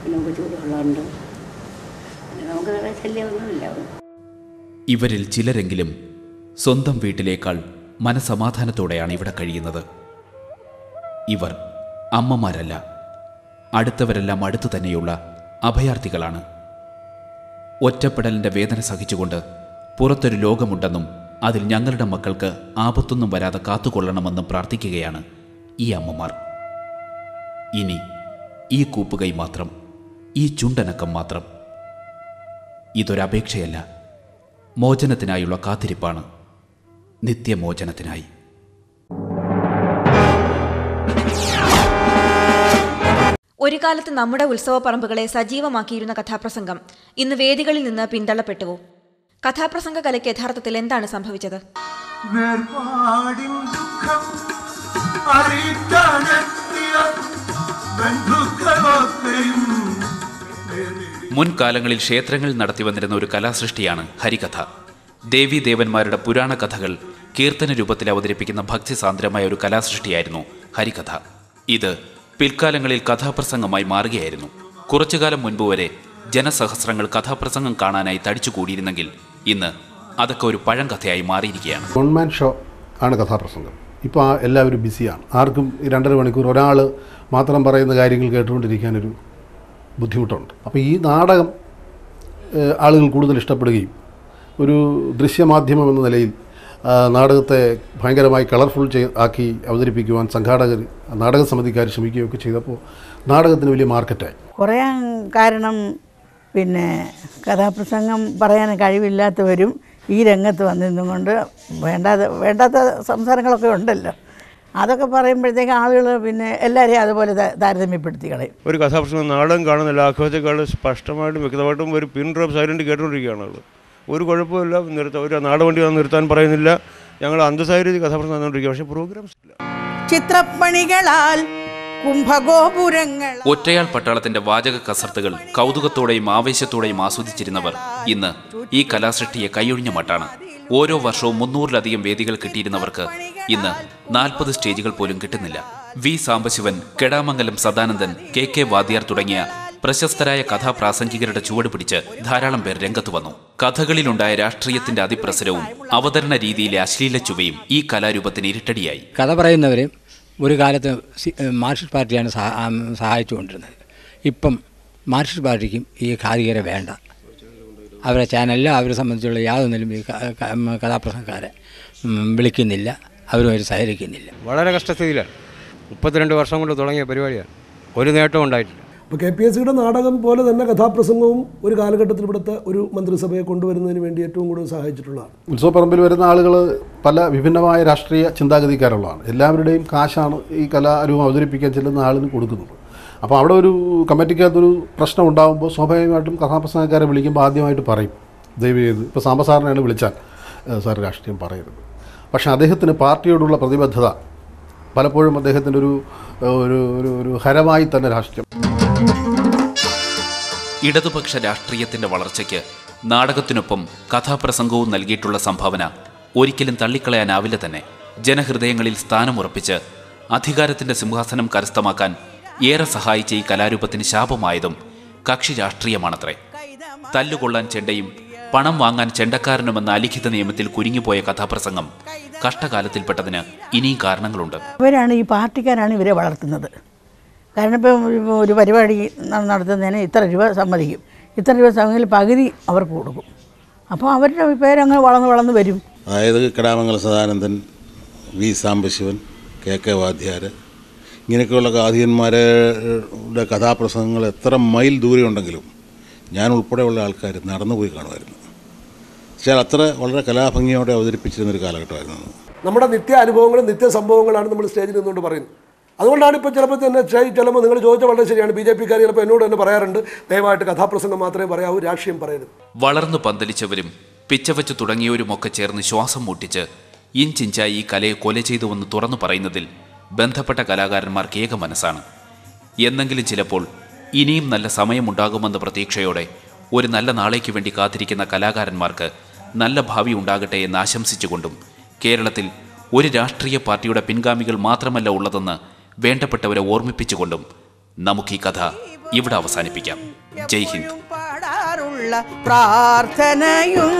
പിന്നെ നമുക്ക് ചൂടുവെള്ളമുണ്ട് പിന്നെ നമുക്ക് വേറെ ശല്യമൊന്നുമില്ല ഇവരിൽ ചിലരെങ്കിലും സ്വന്തം വീട്ടിലേക്കാൾ മനസമാധാനത്തോടെയാണ് ഇവിടെ കഴിയുന്നത്. ഇവർ അമ്മമാരല്ല അടുത്തവരെല്ലാം അടുത്തു തന്നെയുള്ള അഭയാർത്ഥികളാണ്. ഒറ്റപ്പെടലിന്റെ വേദന സഹിച്ചുകൊണ്ട് പുറത്തൊരു ലോകമുണ്ടെന്നും അതിൽ ഞങ്ങളുടെ മക്കൾക്ക് ആപത്തൊന്നും വരാതെ കാത്തുകൊള്ളണമെന്നും പ്രാർത്ഥിക്കുകയാണ് ഈ അമ്മമാർ. ഇനി ഈ കൂപ്പുകൈ മാത്രം ഈ ചുണ്ടനക്കം മാത്രം. ഇതൊരപേക്ഷയല്ല മോചനത്തിനായുള്ള കാത്തിരിപ്പാണ് നിത്യമോചനത്തിനായി. ഒരു കാലത്ത് നമ്മുടെ ഉത്സവപ്പറമ്പുകളെ സജീവമാക്കിയിരുന്ന കഥാപ്രസംഗം ഇന്ന് വേദികളിൽ നിന്ന് പിന്തള്ളപ്പെട്ടുവോ കഥാപ്രസംഗ കലയ്ക്ക് യഥാർത്ഥത്തിൽ എന്താണ് സംഭവിച്ചത്? മുൻകാലങ്ങളിൽ ക്ഷേത്രങ്ങളിൽ നടത്തിവന്നിരുന്ന ഒരു കലാസൃഷ്ടിയാണ് ഹരികഥ. ദേവീ ദേവന്മാരുടെ പുരാണ കഥകൾ കീർത്തന രൂപത്തിൽ അവതരിപ്പിക്കുന്ന ഭക്തി സാന്ദ്രമായ ഒരു കലാസൃഷ്ടിയായിരുന്നു ഹരികഥ. ഇത് പിൽക്കാലങ്ങളിൽ കഥാപ്രസംഗമായി മാറുകയായിരുന്നു. കുറച്ചുകാലം മുൻപ് വരെ ജനസഹസ്രങ്ങൾ കഥാപ്രസംഗം കാണാനായി തടിച്ചു കൂടിയിരുന്നെങ്കിൽ ഇന്ന് അതൊക്കെ ഒരു പഴം കഥയായി മാറിയിരിക്കുകയാണ് വൺമാൻ ഷോ ആണ് കഥാപ്രസംഗം. ഇപ്പോൾ എല്ലാവരും ബിസിയാണ്. ആർക്കും രണ്ടര മണിക്കൂർ ഒരാൾ മാത്രം പറയുന്ന കാര്യങ്ങൾ കേട്ടുകൊണ്ടിരിക്കാനൊരു ബുദ്ധിമുട്ടുണ്ട്. അപ്പോൾ ഈ നാടകം ആളുകൾ കൂടുതൽ ഇഷ്ടപ്പെടുകയും ഒരു ദൃശ്യമാധ്യമം എന്ന നിലയിൽ നാടകത്തെ ഭയങ്കരമായി കളർഫുൾ ചെയ് ആക്കി അവതരിപ്പിക്കുവാൻ സംഘാടകർ നാടക സമിതിക്കാർ ശ്രമിക്കുകയൊക്കെ ചെയ്തപ്പോൾ നാടകത്തിന് വലിയ മാർക്കറ്റായി. കുറേ കാരണം പിന്നെ കഥാപ്രസംഗം പറയാൻ കഴിവില്ലാത്തവരും ഈ രംഗത്ത് വന്നിരുന്നും കൊണ്ട് വേണ്ടാത്ത വേണ്ടാത്ത സംസാരങ്ങളൊക്കെ ഉണ്ടല്ലോ. അതൊക്കെ പറയുമ്പോഴത്തേക്ക് ആളുകൾ പിന്നെ എല്ലാവരെയും അതുപോലെ താരതമ്യപ്പെടുത്തി കളയും. ഒരു കഥാപ്രസംഗം നാടകം കാണുന്നില്ല ആഘോഷത്തെക്കാൾ സ്പഷ്ടമായിട്ടും വ്യക്തമായിട്ടും ഒരു പിൻ ഡ്രോപ്പ് സൈലന്റ് കേട്ടുകൊണ്ടിരിക്കുകയാണ് ഒരു കുഴപ്പമില്ല നിർത്താൻ ഒരു നാടവണ്ടി വന്ന് നിർത്താൻ പറയുന്നില്ല. ഞങ്ങൾ അന്തസ്സായ കഥാപ്രസംഗം തന്നുകൊണ്ടിരിക്കുക പക്ഷേ പ്രോഗ്രാംസ് ഇല്ല. ചിത്രപ്പണികളാൽ കുംഭഗോപുരങ്ങൾ ഒറ്റയാൾ പട്ടാളത്തിന്റെ വാചക കസർത്തുകൾ കൗതുകത്തോടെയും ആവേശത്തോടെയും ആസ്വദിച്ചിരുന്നവർ ഇന്ന് ഈ കലാസൃഷ്ടിയെ കൈയൊഴിഞ്ഞ മട്ടാണ്. ഓരോ വർഷവും മുന്നൂറിലധികം വേദികൾ കിട്ടിയിരുന്നവർക്ക് ഇന്ന് നാൽപ്പത് സ്റ്റേജുകൾ പോലും കിട്ടുന്നില്ല. V. Sambasivan Kedamangalam Sadanandan K. K. Vadyar തുടങ്ങിയ പ്രശസ്തരായ കഥാപ്രാസംഗികരുടെ ചുവട് പിടിച്ച് ധാരാളം പേർ രംഗത്തു വന്നു. കഥകളിലുണ്ടായ രാഷ്ട്രീയത്തിന്റെ അതിപ്രസരവും അവതരണ രീതിയിലെ അശ്ലീല ചുവയും ഈ കലാരൂപത്തിന് ഇരട്ടടിയായി. കഥ പറയുന്നവരെ ഒരു കാലത്ത് മാർക്സിസ്റ്റ് പാർട്ടിയാണ് സഹ- സഹായിച്ചുകൊണ്ടിരുന്നത്. ഇപ്പം മാർക്സിസ്റ്റ് പാർട്ടിക്കും ഈ ഖാദികരെ വേണ്ട. അവരെ ചാനലിൽ അവരെ സംബന്ധിച്ചുള്ള യാതൊന്നിലും ഈ കഥാപ്രസംഗക്കാരെ വിളിക്കുന്നില്ല വിളിക്കുന്നില്ല. അവർ സഹകരിക്കുന്നില്ല. വളരെ കഷ്ടസ്ഥിതിയിലാണ്. മുപ്പത്തിരണ്ട് വർഷം കൊണ്ട് തുടങ്ങിയ പരിപാടിയാണ്. ഒരു നേട്ടവും ഉണ്ടായിട്ടില്ല. അപ്പോൾ കെ പി എസ് സിയുടെ നാടകം പോലെ തന്നെ കഥാപ്രസംഗവും ഒരു കാലഘട്ടത്തിൽ ഇവിടുത്തെ ഒരു മന്ത്രിസഭയെ കൊണ്ടുവരുന്നതിന് വേണ്ടി ഏറ്റവും കൂടുതൽ സഹായിച്ചിട്ടുള്ളതാണ്. ഉത്സവപ്പറമ്പിൽ വരുന്ന ആളുകൾ പല വിഭിന്നമായ രാഷ്ട്രീയ ചിന്താഗതിക്കാരുള്ളതാണ്. എല്ലാവരുടെയും കാശാണ് ഈ കലാരൂപം അവതരിപ്പിക്കാൻ ചെല്ലുന്ന ആളിന് കൊടുക്കുന്നത്. അപ്പോൾ അവിടെ ഒരു കമ്മിറ്റിക്കകത്തൊരു പ്രശ്നം ഉണ്ടാകുമ്പോൾ സ്വാഭാവികമായിട്ടും കഥാപ്രസംഗക്കാരെ വിളിക്കുമ്പോൾ ആദ്യമായിട്ട് പറയും. ദയവ് ചെയ്ത് ഇപ്പോൾ സാമ്പസാറിനെയാണ് വിളിച്ചാൽ "ഏഹ് സാർ രാഷ്ട്രീയം പറയരുത്. പക്ഷേ അദ്ദേഹത്തിന് പാർട്ടിയോടുള്ള പ്രതിബദ്ധത പലപ്പോഴും അദ്ദേഹത്തിന്റെ ഒരു ഒരു ഒരു ഹരമായി തന്നെ രാഷ്ട്രീയം ഇടതുപക്ഷ രാഷ്ട്രീയത്തിന്റെ വളർച്ചയ്ക്ക് നാടകത്തിനൊപ്പം കഥാപ്രസംഗവും നൽകിയിട്ടുള്ള സംഭാവന ഒരിക്കലും തള്ളിക്കളയാനാവില്ല തന്നെ. ജനഹൃദയങ്ങളിൽ സ്ഥാനമുറപ്പിച്ച് അധികാരത്തിന്റെ സിംഹാസനം കരസ്ഥമാക്കാൻ ഏറെ സഹായിച്ച ഈ കലാരൂപത്തിന് ശാപമായതും കക്ഷി രാഷ്ട്രീയമാണത്രേ. തല്ലുകൊള്ളാൻ ചെണ്ടയും പണം വാങ്ങാൻ ചെണ്ടക്കാരനുമെന്ന അലിഖിത നിയമത്തിൽ കുരുങ്ങിപ്പോയ കഥാപ്രസംഗം കഷ്ടകാലത്തിൽപ്പെട്ടതിന് ഇനിയും കാരണങ്ങളുണ്ട്. അവരാണ് ഈ പാർട്ടിക്കാരാണ് ഇവരെ വളർത്തുന്നത്. കാരണം ഇപ്പം ഒരു പരിപാടി നടത്തുന്നതിന് ഇത്ര രൂപ സമ്മതിക്കും. ഇത്ര രൂപ സമ്മതിയിൽ പകുതി അവർക്ക് കൊടുക്കും. അപ്പോൾ അവരുടെ പേരങ്ങനെ വളർന്ന് വളർന്ന് വരും. അതായത് കിടാമംഗല Sadanandan V Sambasivan K K Vadyar ഇങ്ങനെയൊക്കെയുള്ള ഗാധികന്മാരുടെ കഥാപ്രസംഗങ്ങൾ എത്ര മൈൽ ദൂരെ ഉണ്ടെങ്കിലും ഞാൻ ഉൾപ്പെടെയുള്ള ആൾക്കാർ നടന്നു പോയി കാണുമായിരുന്നു. പക്ഷേ അത്ര വളരെ കലാഭംഗിയോടെ അവതരിപ്പിച്ചിരുന്നൊരു കാലഘട്ടമായിരുന്നു നമ്മുടെ നിത്യ അനുഭവങ്ങളും നിത്യ സംഭവങ്ങളാണ് നമ്മൾ സ്റ്റേജിൽ നിന്നുകൊണ്ട് പറയുന്നത്. അതുകൊണ്ടാണ് ഇപ്പോൾ ചിലപ്പോൾ തന്നെ ചിലപ്പോൾ നിങ്ങൾ ചോദിച്ച വളരെ ശരിയാണ്. ബി ജെ പിക്കാർ ചിലപ്പോൾ എന്നോട് തന്നെ പറയാറുണ്ട്. ദയവായിട്ട് കഥാപ്രസംഗം മാത്രമേ പറയാവൂ രാഷ്ട്രീയം പറയരുത്. വളർന്നു പന്തലിച്ചവരും പിച്ചവച്ച് തുടങ്ങിയവരുമൊക്കെ ചേർന്ന് ശ്വാസം മുട്ടിച്ച് ഇഞ്ചിഞ്ചായി ഈ കലയെ കൊല ചെയ്തുവെന്ന് തുറന്നു പറയുന്നതിൽ ബന്ധപ്പെട്ട കലാകാരന്മാർക്ക് ഏക മനസ്സാണ്. എന്നെങ്കിലും ചിലപ്പോൾ ഇനിയും നല്ല സമയമുണ്ടാകുമെന്ന പ്രതീക്ഷയോടെ ഒരു നല്ല നാളേക്ക് വേണ്ടി കാത്തിരിക്കുന്ന കലാകാരന്മാർക്ക് നല്ല ഭാവി ഉണ്ടാകട്ടെ എന്ന് ആശംസിച്ചുകൊണ്ടും കേരളത്തിൽ ഒരു രാഷ്ട്രീയ പാർട്ടിയുടെ പിൻഗാമികൾ മാത്രമല്ല ഉള്ളതെന്ന് വേണ്ടപ്പെട്ടവരെ ഓർമ്മിപ്പിച്ചുകൊണ്ടും നമുക്ക് ഈ കഥ ഇവിടെ അവസാനിപ്പിക്കാം. ജയ് ഹിന്ദ്. പാടാറുള്ള പ്രാർത്ഥനയും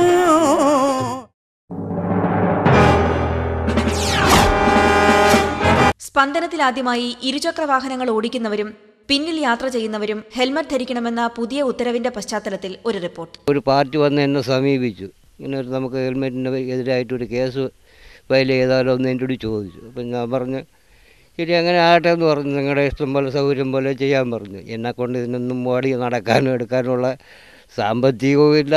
സ്പന്ദനത്തിലാദ്യമായി ഇരുചക്ര വാഹനങ്ങൾ ഓടിക്കുന്നവരും പിന്നിൽ യാത്ര ചെയ്യുന്നവരും ഹെൽമറ്റ് ധരിക്കണമെന്ന പുതിയ ഉത്തരവിന്റെ പശ്ചാത്തലത്തിൽ ഒരു റിപ്പോർട്ട്. ഒരു പാർട്ടി വന്ന് എന്നെ സമീപിച്ചു. ഇങ്ങനെ ഒരു നമുക്ക് ഹെൽമെറ്റിന് എതിരായിട്ടൊരു കേസ് ഫയൽ ചെയ്താലോ എന്ന് എന്റെ ചോദിച്ചു. അപ്പം ഞാൻ പറഞ്ഞു ശരി അങ്ങനെ ആകട്ടെ എന്ന് പറഞ്ഞു. നിങ്ങളുടെ ഇഷ്ടം പോലെ സൗകര്യം പോലെ ചെയ്യാൻ പറഞ്ഞു. എന്നെ കൊണ്ട് ഇതിനൊന്നും ഓടി നടക്കാനും എടുക്കാനുള്ള സാമ്പത്തികവും ഇല്ല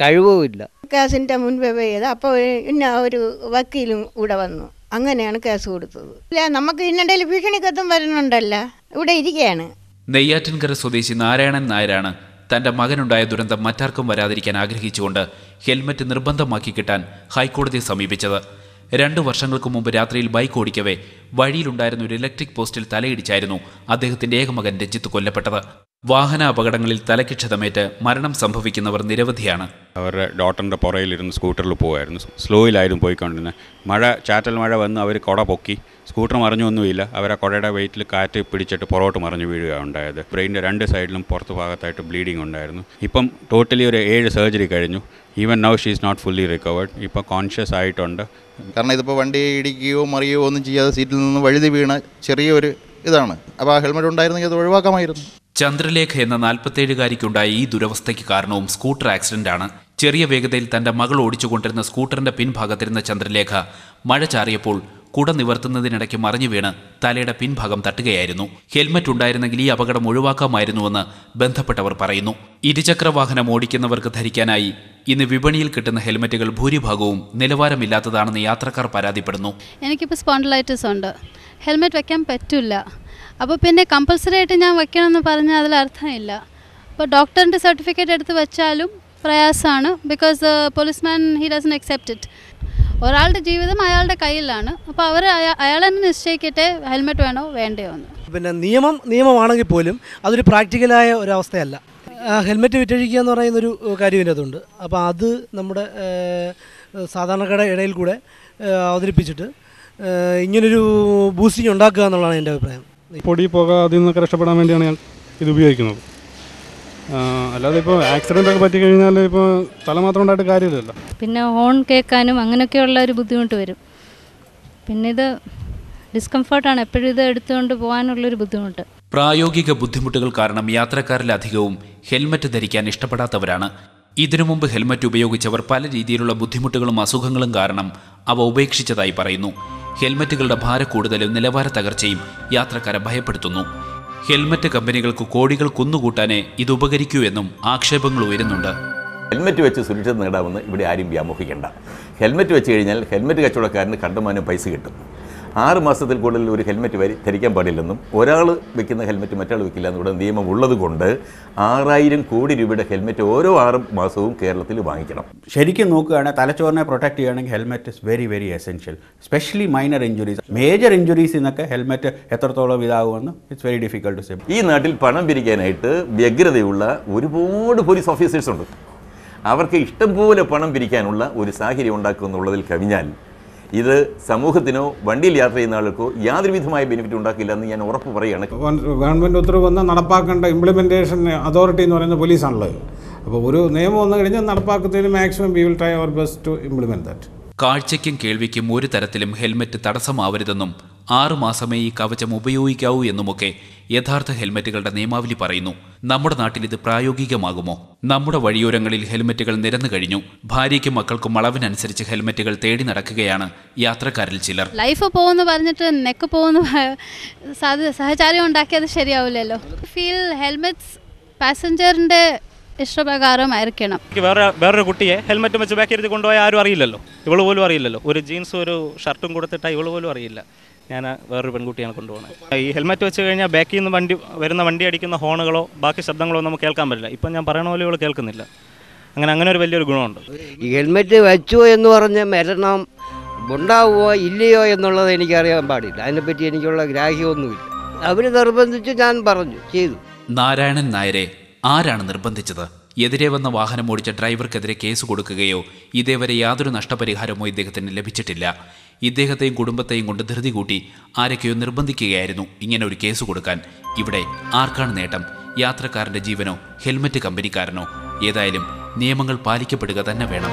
കഴിവും ഇല്ല കേസിന്റെ മുൻപേ ചെയ്ത് അപ്പോൾ ഇന്ന ഒരു വക്കീലും ഇവിടെ വന്നു. അങ്ങനെയാണ് കേസ് കൊടുത്തത്. ഇല്ല നമുക്ക് ഇന്നെ ഭീഷണിക്കത്തും വരുന്നുണ്ടല്ല. ഇവിടെ ഇരിക്കുകയാണ് നെയ്യാറ്റിൻകര സ്വദേശി നാരായണൻ നായരാണ് തന്റെ മകനുണ്ടായ ദുരന്തം മറ്റാർക്കും വരാതിരിക്കാൻ ആഗ്രഹിച്ചുകൊണ്ട് ഹെൽമറ്റ് നിർബന്ധമാക്കി കിട്ടാൻ ഹൈക്കോടതിയെ സമീപിച്ചത്. രണ്ടു വർഷങ്ങൾക്ക് മുമ്പ് രാത്രിയിൽ ബൈക്ക് ഓടിക്കവേ വഴിയിലുണ്ടായിരുന്ന ഒരു ഇലക്ട്രിക് പോസ്റ്റിൽ തലയിടിച്ചായിരുന്നു അദ്ദേഹത്തിന്റെ ഏകമകൻ രഞ്ജിത്ത് കൊല്ലപ്പെട്ടത്. വാഹന അപകടങ്ങളിൽ തലക്കിക്ഷതമേറ്റ് മരണം സംഭവിക്കുന്നവർ നിരവധിയാണ്. അവരുടെ ഡോട്ടറിന്റെ പുറയിലിരുന്ന് സ്കൂട്ടറിൽ പോകുമായിരുന്നു സ്ലോയിലായിരുന്നു പോയിക്കൊണ്ടിരുന്നത് മഴ ചാറ്റൽ മഴ വന്ന് അവർ കുട പൊക്കി. സ്കൂട്ടർ മറിഞ്ഞൊന്നുമില്ല. അവർ ആ കുടയുടെ വെയിറ്റിൽ കാറ്റ് പിടിച്ചിട്ട് പുറകോട്ട് മറിഞ്ഞു വീഴുകയാണ് ഉണ്ടായത്. ബ്രെയിന്റെ രണ്ട് സൈഡിലും പുറത്ത് ഭാഗത്തായിട്ട് ബ്ലീഡിംഗ് ഉണ്ടായിരുന്നു. ഇപ്പം ടോട്ടലി ഒരു ഏഴ് സർജറി കഴിഞ്ഞു. Even now she is not fully recovered ഇപ്പോൾ കോൺഷ്യസ് ആയിട്ടുണ്ട്. കാരണം ഇതിപ്പോൾ വണ്ടി ഇടിക്കുകയോ മറിയുകയോ ഒന്നും ചെയ്യാതെ സീറ്റിൽ നിന്ന് വഴുതി വീണ ചെറിയൊരു ഇതാണ്. അപ്പോൾ ആ ഹെൽമെറ്റ് ഉണ്ടായിരുന്നെങ്കിൽ അത് ഒഴിവാക്കാമായിരുന്നു. ചന്ദ്രലേഖ എന്ന നാൽപ്പത്തേഴുകാരിക്കുണ്ടായ ഈ ദുരവസ്ഥയ്ക്ക് കാരണവും സ്കൂട്ടർ ആക്സിഡന്റാണ്. ചെറിയ വേഗതയിൽ തന്റെ മകൾ ഓടിച്ചുകൊണ്ടിരുന്ന സ്കൂട്ടറിന്റെ പിൻഭാഗത്തിരുന്ന ചന്ദ്രലേഖ. മഴ ചാറിയപ്പോൾ കുട നിവർത്തുന്നതിനിടയ്ക്ക് മറിഞ്ഞു വീണ് തലയുടെ പിൻഭാഗം തട്ടുകയായിരുന്നു. ഹെൽമറ്റ് ഉണ്ടായിരുന്നെങ്കിൽ ഈ അപകടം ഒഴിവാക്കാമായിരുന്നുവെന്ന് ബന്ധപ്പെട്ടവർ പറയുന്നു. ഇരുചക്ര വാഹനം ഓടിക്കുന്നവർക്ക് ധരിക്കാനായി ഇന്ന് വിപണിയിൽ കിട്ടുന്ന ഹെൽമറ്റുകൾ ഭൂരിഭാഗവും നിലവാരമില്ലാത്തതാണെന്ന് യാത്രക്കാർ പരാതിപ്പെടുന്നു. എനിക്കിപ്പോൾ സ്പോണ്ടിലൈറ്റിസ് ഉണ്ട്. ഹെൽമറ്റ് വെക്കാൻ പറ്റില്ല അപ്പോൾ പിന്നെ കമ്പൽസറി ആയിട്ട് ഞാൻ വെക്കണമെന്ന് പറഞ്ഞാൽ അതിൽ അർത്ഥമില്ല അപ്പോൾ ഡോക്ടറിന്റെ സർട്ടിഫിക്കറ്റ് എടുത്ത് വെച്ചാലും പ്രയാസമാണ് because policeman he doesn't accept it ഒരാളുടെ ജീവിതം അയാളുടെ കയ്യിലാണ്. അപ്പോൾ അവർ അയാൾ തന്നെ നിശ്ചയിക്കട്ടെ ഹെൽമെറ്റ് വേണോ വേണ്ടയോ എന്ന്. പിന്നെ നിയമം നിയമമാണെങ്കിൽ പോലും അതൊരു പ്രാക്ടിക്കലായ ഒരു അവസ്ഥയല്ല ഹെൽമെറ്റ് വിറ്റഴിക്കുക എന്ന് പറയുന്നൊരു കാര്യം ഇതിനകത്തുണ്ട് അപ്പോൾ അത് നമ്മുടെ സാധാരണക്കാരുടെ ഇടയിൽ കൂടെ അവതരിപ്പിച്ചിട്ട് ഇങ്ങനൊരു ബൂസ്റ്റിംഗ് ഉണ്ടാക്കുക എന്നുള്ളതാണ് എന്റെ അഭിപ്രായം. പൊടി പുക അതിൽ നിന്നൊക്കെ രക്ഷപ്പെടാൻ വേണ്ടിയാണ് ഞാൻ ഇത് ഉപയോഗിക്കുന്നത്. അല്ലാതെ ഇപ്പോൾ ആക്സിഡന്റ് ഒക്കെ പറ്റി കഴിഞ്ഞാൽ ഇപ്പോൾ തല മാത്രം ഉണ്ടായിട്ട് കാര്യമില്ലല്ലോ. പിന്നെ ഹോൺ കേൾക്കാനും അങ്ങനെയൊക്കെയുള്ള ഒരു ബുദ്ധിമുട്ട് വരും. പിന്നെ ഇത് ഡിസ്കംഫർട്ടാണ് എപ്പോഴും ഇത് എടുത്തുകൊണ്ട് പോകാനുള്ളൊരു ബുദ്ധിമുട്ട്. പ്രായോഗിക ബുദ്ധിമുട്ടുകൾ കാരണം യാത്രക്കാരിലധികവും ഹെൽമറ്റ് ധരിക്കാൻ ഇഷ്ടപ്പെടാത്തവരാണ്. ഇതിനു മുമ്പ് ഹെൽമറ്റ് ഉപയോഗിച്ചവർ പല രീതിയിലുള്ള ബുദ്ധിമുട്ടുകളും അസുഖങ്ങളും കാരണം അവ ഉപേക്ഷിച്ചതായി പറയുന്നു. ഹെൽമറ്റുകളുടെ ഭാരക്കൂടുതലും നിലവാര തകർച്ചയും യാത്രക്കാരെ ഭയപ്പെടുത്തുന്നു. ഹെൽമറ്റ് കമ്പനികൾക്ക് കോടികൾ കുന്നുകൂട്ടാനേ ഇത് ഉപകരിക്കൂ എന്നും ആക്ഷേപങ്ങൾ ഉയരുന്നുണ്ട്. ഹെൽമെറ്റ് വെച്ച് സുരക്ഷിത നേടാമെന്ന് ഇവിടെ ആരും വ്യാമോഹിക്കേണ്ട. ഹെൽമെറ്റ് വെച്ച് കഴിഞ്ഞാൽ ഹെൽമെറ്റ് കച്ചവടക്കാരന് കണ്ടമാനം പൈസ കിട്ടും. ആറ് മാസത്തിൽ കൂടുതൽ ഒരു ഹെൽമെറ്റ് വരി ധരിക്കാൻ പാടില്ലെന്നും ഒരാൾ വെക്കുന്ന ഹെൽമെറ്റ് മറ്റാൾ വെക്കില്ല എന്നിവിടെ നിയമം ഉള്ളതുകൊണ്ട് ആറായിരം കോടി രൂപയുടെ ഹെൽമെറ്റ് ഓരോ ആറ് മാസവും കേരളത്തിൽ വാങ്ങിക്കണം. ശരിക്കും നോക്കുകയാണെങ്കിൽ തലച്ചോറിനെ പ്രൊട്ടക്ട് ചെയ്യണമെങ്കിൽ helmet is very very essential specially minor injuries major injuries എന്നൊക്കെ ഹെൽമെറ്റ് എത്രത്തോളം ഇതാകുമെന്ന് it's very difficult to say ഈ നാട്ടിൽ പണം പിരിക്കാനായിട്ട് വ്യഗ്രതയുള്ള ഒരുപാട് പോലീസ് ഓഫീസേഴ്സ് ഉണ്ട്. അവർക്ക് ഇഷ്ടംപോലെ പണം പിരിക്കാനുള്ള ഒരു സാഹചര്യം ഉണ്ടാക്കുമെന്നുള്ളതിൽ കവിഞ്ഞാൽ ഇത് സമൂഹത്തിനോ വണ്ടിയിൽ യാത്ര ചെയ്യുന്ന ആൾക്കോ യാതൊരു വിധമായ ബെനിഫിറ്റ് ഉണ്ടാക്കില്ല എന്ന് ഞാൻ ഉറപ്പ് പറയുകയാണ്. ഗവൺമെന്റ് ഉത്തരവ് വന്ന് നടപ്പാക്കേണ്ട ഇംപ്ലിമെന്റേഷൻ അതോറിറ്റി എന്ന് പറയുന്നത് പോലീസാണുള്ളത്. അപ്പോൾ ഒരു നിയമം വന്നു കഴിഞ്ഞാൽ നടപ്പാക്കുന്നതിന് maximum we will try our best to implement that കാഴ്ചയ്ക്കും കേൾവിക്കും ഒരു തരത്തിലും ഹെൽമറ്റ് തടസ്സമാവരുതെന്നും ആറു മാസമേ ഈ കവചം ഉപയോഗിക്കാവൂ എന്നുമൊക്കെ യഥാർത്ഥ ഹെൽമറ്റുകളുടെ നിയമാവലി പറയുന്നു. നമ്മുടെ നാട്ടിൽ ഇത് പ്രായോഗികമാകുമോ? നമ്മുടെ വഴിയോരങ്ങളിൽ ഹെൽമറ്റുകൾ നിരന്നു കഴിഞ്ഞു. ഭാര്യയ്ക്കും മക്കൾക്കും അളവിനനുസരിച്ച് ഹെൽമറ്റുകൾ തേടി നടക്കുകയാണ് യാത്രക്കാരിൽ ചിലർ. ലൈഫ് പോകുന്ന പറഞ്ഞിട്ട് നെക്ക് പോകുന്ന സഹചാരം ഉണ്ടാക്കിയത് ശരിയാവില്ലല്ലോ. ഫീൽ ഹെൽമെറ്റ്സ് പാസഞ്ചറിന്റെ ഇഷ്ടപ്രകാരമായിരിക്കണം. വേറെ വേറൊരു കുട്ടിയെ ഹെൽമെറ്റ് വെച്ച് ബാക്കി ഇരുത്തി കൊണ്ടുപോയാൽ ആരും അറിയില്ലല്ലോ. ഇവൾ പോലും അറിയില്ലല്ലോ. ഒരു ജീൻസും ഒരു ഷർട്ടും കൊടുത്തിട്ടാ ഇവൾ പോലും അറിയില്ല. ഞാൻ വേറൊരു പെൺകുട്ടിയാണ് കൊണ്ടുപോകുന്നത് ഈ ഹെൽമെറ്റ് വെച്ച് കഴിഞ്ഞാൽ ബാക്കിൽ നിന്ന് വണ്ടി വരുന്ന വണ്ടി അടിക്കുന്ന ഹോണുകളോ ബാക്കി ശബ്ദങ്ങളോ നമുക്ക് കേൾക്കാൻ പറ്റില്ല. ഇപ്പം ഞാൻ പറയണ പോലെ ഇവൾ കേൾക്കുന്നില്ല. അങ്ങനെ അങ്ങനെ ഒരു വലിയൊരു ഗുണമുണ്ട്. ഈ ഹെൽമെറ്റ് വെച്ചോ എന്ന് പറഞ്ഞ് മരണം ഉണ്ടാവുമോ ഇല്ലയോ എന്നുള്ളത് എനിക്കറിയാൻ പാടില്ല. അതിനെപ്പറ്റി എനിക്കുള്ള ഗ്രാഹ്യമൊന്നുമില്ല. അവർ നിർബന്ധിച്ച് ഞാൻ പറഞ്ഞു ചെയ്തു. നാരായണൻ നായരെ ആരാണ് നിർബന്ധിച്ചത്? എതിരെ വന്ന വാഹനം ഓടിച്ച ഡ്രൈവർക്കെതിരെ കേസ് കൊടുക്കുകയോ ഇതേവരെ യാതൊരു നഷ്ടപരിഹാരമോ ഇദ്ദേഹത്തിന് ലഭിച്ചിട്ടില്ല. ഇദ്ദേഹത്തെയും കുടുംബത്തെയും കൊണ്ട് ധൃതി കൂട്ടി ആരൊക്കെയോ നിർബന്ധിക്കുകയായിരുന്നു ഇങ്ങനെ ഒരു കേസ് കൊടുക്കാൻ. ഇവിടെ ആർക്കാണ് നേട്ടം? യാത്രക്കാരന്റെ ജീവനോ ഹെൽമറ്റ് കമ്പനിക്കാരനോ? ഏതായാലും നിയമങ്ങൾ പാലിക്കപ്പെടുക തന്നെ വേണം.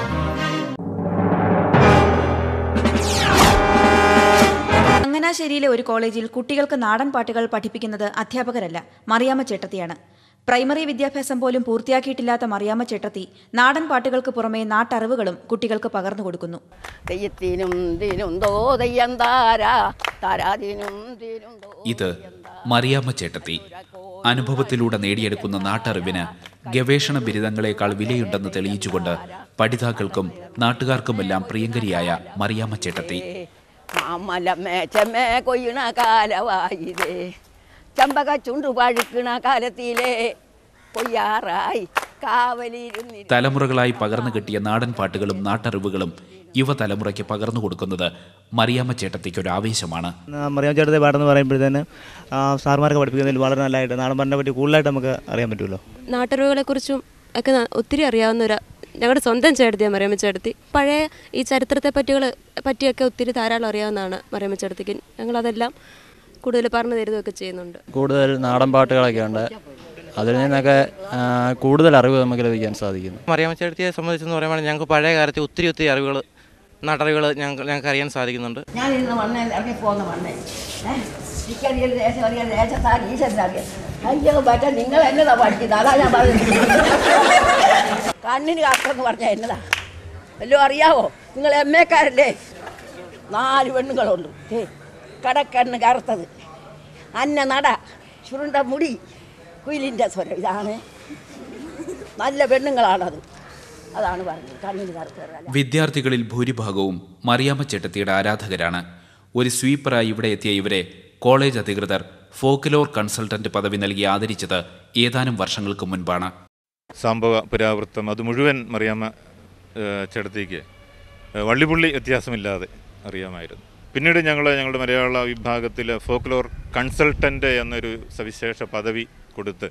ചങ്ങനാശ്ശേരിയിലെ ഒരു കോളേജിൽ കുട്ടികൾക്ക് നാടൻ പാട്ടുകൾ പഠിപ്പിക്കുന്നത് അധ്യാപകരല്ല മറിയാമ്മ ചേട്ടത്തിയാണ്. പ്രൈമറി വിദ്യാഭ്യാസം പോലും പൂർത്തിയാക്കിയിട്ടില്ലാത്ത മറിയാമ്മ ചേട്ടത്തി നാടൻ പാട്ടുകൾക്ക് പുറമെ നാട്ടറിവുകളും കുട്ടികൾക്ക് പകർന്നു കൊടുക്കുന്നു. ഇത് മറിയാമ്മ ചേട്ടത്തി അനുഭവത്തിലൂടെ നേടിയെടുക്കുന്ന നാട്ടറിവിന് ഗവേഷണ ബിരുദങ്ങളെക്കാൾ വിലയുണ്ടെന്ന് തെളിയിച്ചുകൊണ്ട് പഠിതാക്കൾക്കും നാട്ടുകാർക്കുമെല്ലാം പ്രിയങ്കരിയായ മറിയാമ്മ ചേട്ടത്തി. കൊയ്യണ ചമ്പക ചുണ്ടു പഴുക്കണ കാലത്തിലെ കൊയ്യാറായി കാവലിരുന്നി തലമുറകളായി പകർന്നു കിട്ടിയ നാടൻ പാട്ടുകളും നാട്ടറിവുകളും യുവതലമുറയ്ക്ക് പകർന്നു കൊടുക്കുന്നത് മറിയാമ്മ ചേട്ടത്തിക്ക് ഒരു ആവേശമാണ് മറിയാമ്മ ചേട്ടത്തെ പാടെന്ന് പറയുമ്പോഴത്തേന് സാർമാരൊക്കെ പഠിപ്പിക്കുന്നതിൽ വളരെ നല്ലതായിട്ട് നാടൻ പാടിനെ പറ്റി കൂടുതലായിട്ട് നമുക്ക് അറിയാൻ പറ്റുമല്ലോ? നാട്ടറിവുകളെ കുറിച്ചും ഒക്കെ ഒത്തിരി അറിയാവുന്ന ഒരു ഞങ്ങളുടെ സ്വന്തം ചേട്ടത്തിയാണ് മറിയമ്മ ചേട്ടത്തി. പഴയ ഈ ചരിത്രത്തെ പറ്റികൾ പറ്റിയൊക്കെ ഒത്തിരി ധാരാളം അറിയാവുന്നതാണ് മറിയമ്മ ചേട്ടത്തിക്ക്. ഞങ്ങളതെല്ലാം കൂടുതൽ പറഞ്ഞു തരുകയൊക്കെ ചെയ്യുന്നുണ്ട്. കൂടുതൽ നാടൻ പാട്ടുകളൊക്കെ ഉണ്ട് അതിൽ നിന്നൊക്കെ കൂടുതൽ അറിവ് നമുക്ക് ലഭിക്കാൻ സാധിക്കുന്നു. മറിയാമ്മ ചേട്ടത്തിയെ സംബന്ധിച്ചെന്ന് പറയുമ്പോൾ ഞങ്ങൾക്ക് പഴയ കാലത്തെ ഒത്തിരി ഒത്തിരി അറിവുകൾ നാട്ടറിവുകൾ ഞങ്ങൾ ഞങ്ങൾക്ക് അറിയാൻ സാധിക്കുന്നുണ്ട്. ഞാൻ ഇന്ന് മണ്ണേ ഇറങ്ങി പോകുന്ന അയ്യോ പറ്റ നിങ്ങൾ എന്നതാ പഠിക്കുന്നത്? അതാ ഞാൻ പറഞ്ഞത്. കണ്ണിന് കാത്തെന്ന് പറഞ്ഞാൽ എന്നതാ? എല്ലോ അറിയാവോ? നിങ്ങൾ എം എക്കാരല്ലേ? നാല് പെണ്ണുങ്ങളുണ്ട്. ഏ കടക്കണ്ണ് കറുത്തത്. അന്ന നട ചുരുണ്ട മുടി കുയിലിന്റെ സ്വരം. ഇതാണ്. നല്ല പെണ്ണുങ്ങളാണത്. അതാണ് പറഞ്ഞത്. കണ്ണിന് കറുത്തത് വിദ്യാർത്ഥികളിൽ ഭൂരിഭാഗവും മറിയാമ്മ ചേട്ടത്തിയുടെ ആരാധകരാണ്. ഒരു സ്വീപ്പറായി ഇവിടെ എത്തിയ ഇവരെ കോളേജ് അധികൃതർ ഫോക്ലോർ കൺസൾട്ടന്റ് പദവി നൽകി ആദരിച്ചത് ഏതാനും വർഷങ്ങൾക്ക് മുൻപാണ്. സംഭവ പുരാവൃത്തം അത് മുഴുവൻ മറിയാമ്മ ചേട്ടത്തിക്ക് വള്ളിപുള്ളി വ്യത്യാസമില്ലാതെ അറിയാമായിരുന്നു. പിന്നീട് ഞങ്ങൾ ഞങ്ങളുടെ മലയാള വിഭാഗത്തിൽ ഫോക്ലോർ കൺസൾട്ടന്റ് എന്നൊരു സവിശേഷ പദവി കൊടുത്ത്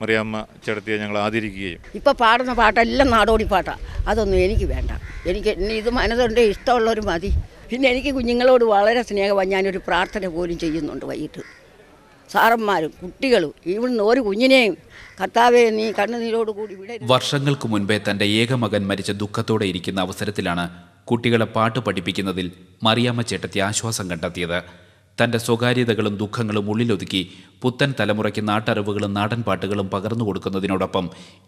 മറിയാമ്മ ചേർത്തിയെ ഞങ്ങൾ ആദരിക്കുകയും. ഇപ്പം പാടുന്ന പാട്ടെല്ലാം നാടോടി പാട്ടാണ് അതൊന്നും എനിക്ക് വേണ്ട. എനിക്ക് ഇത് മനസ്സുണ്ട് ഇഷ്ടമുള്ളവർ മതി. പിന്നെ എനിക്ക് കുഞ്ഞുങ്ങളോട് വളരെ സ്നേഹമാണ് ഞാനൊരു പ്രാർത്ഥന പോലും ചെയ്യുന്നുണ്ട് വൈകിട്ട്. സാറന്മാരും കുട്ടികളും ഇവിടുന്ന് ഒരു കുഞ്ഞിനെയും കർത്താവെ നീ കണ്ണുനീരോട് കൂടി വിടരുത്. വർഷങ്ങൾക്ക് മുൻപേ തന്റെ ഏക മകൻ മരിച്ച ദുഃഖത്തോടെ ഇരിക്കുന്ന അവസരത്തിലാണ് കുട്ടികളെ പാട്ട് പഠിപ്പിക്കുന്നതിൽ മറിയാമ്മ ചേട്ടത്തി ആശ്വാസം കണ്ടെത്തിയത്. തന്റെ സ്വകാര്യതകളും ദുഃഖങ്ങളും ഉള്ളിലൊതുക്കി പുത്തൻ തലമുറയ്ക്ക് നാട്ടറിവുകളും നാടൻ പാട്ടുകളും പകർന്നു കൊടുക്കുന്നതിനോടൊപ്പം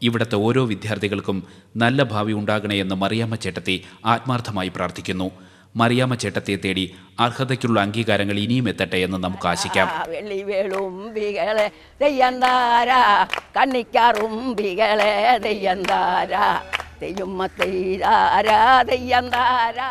ഇവിടുത്തെ ഓരോ വിദ്യാർത്ഥികൾക്കും നല്ല ഭാവി ഉണ്ടാകണേ എന്ന് മറിയാമ്മ ചേട്ടത്തി ആത്മാർത്ഥമായി പ്രാർത്ഥിക്കുന്നു. മറിയാമ്മ ചേട്ടത്തിയെ തേടി അർഹതയ്ക്കുള്ള അംഗീകാരങ്ങൾ ഇനിയും എത്തട്ടെ എന്ന് നമുക്ക് ആശിക്കാം. தெய்யம் தெய்யாரா தெய்யந்தாரா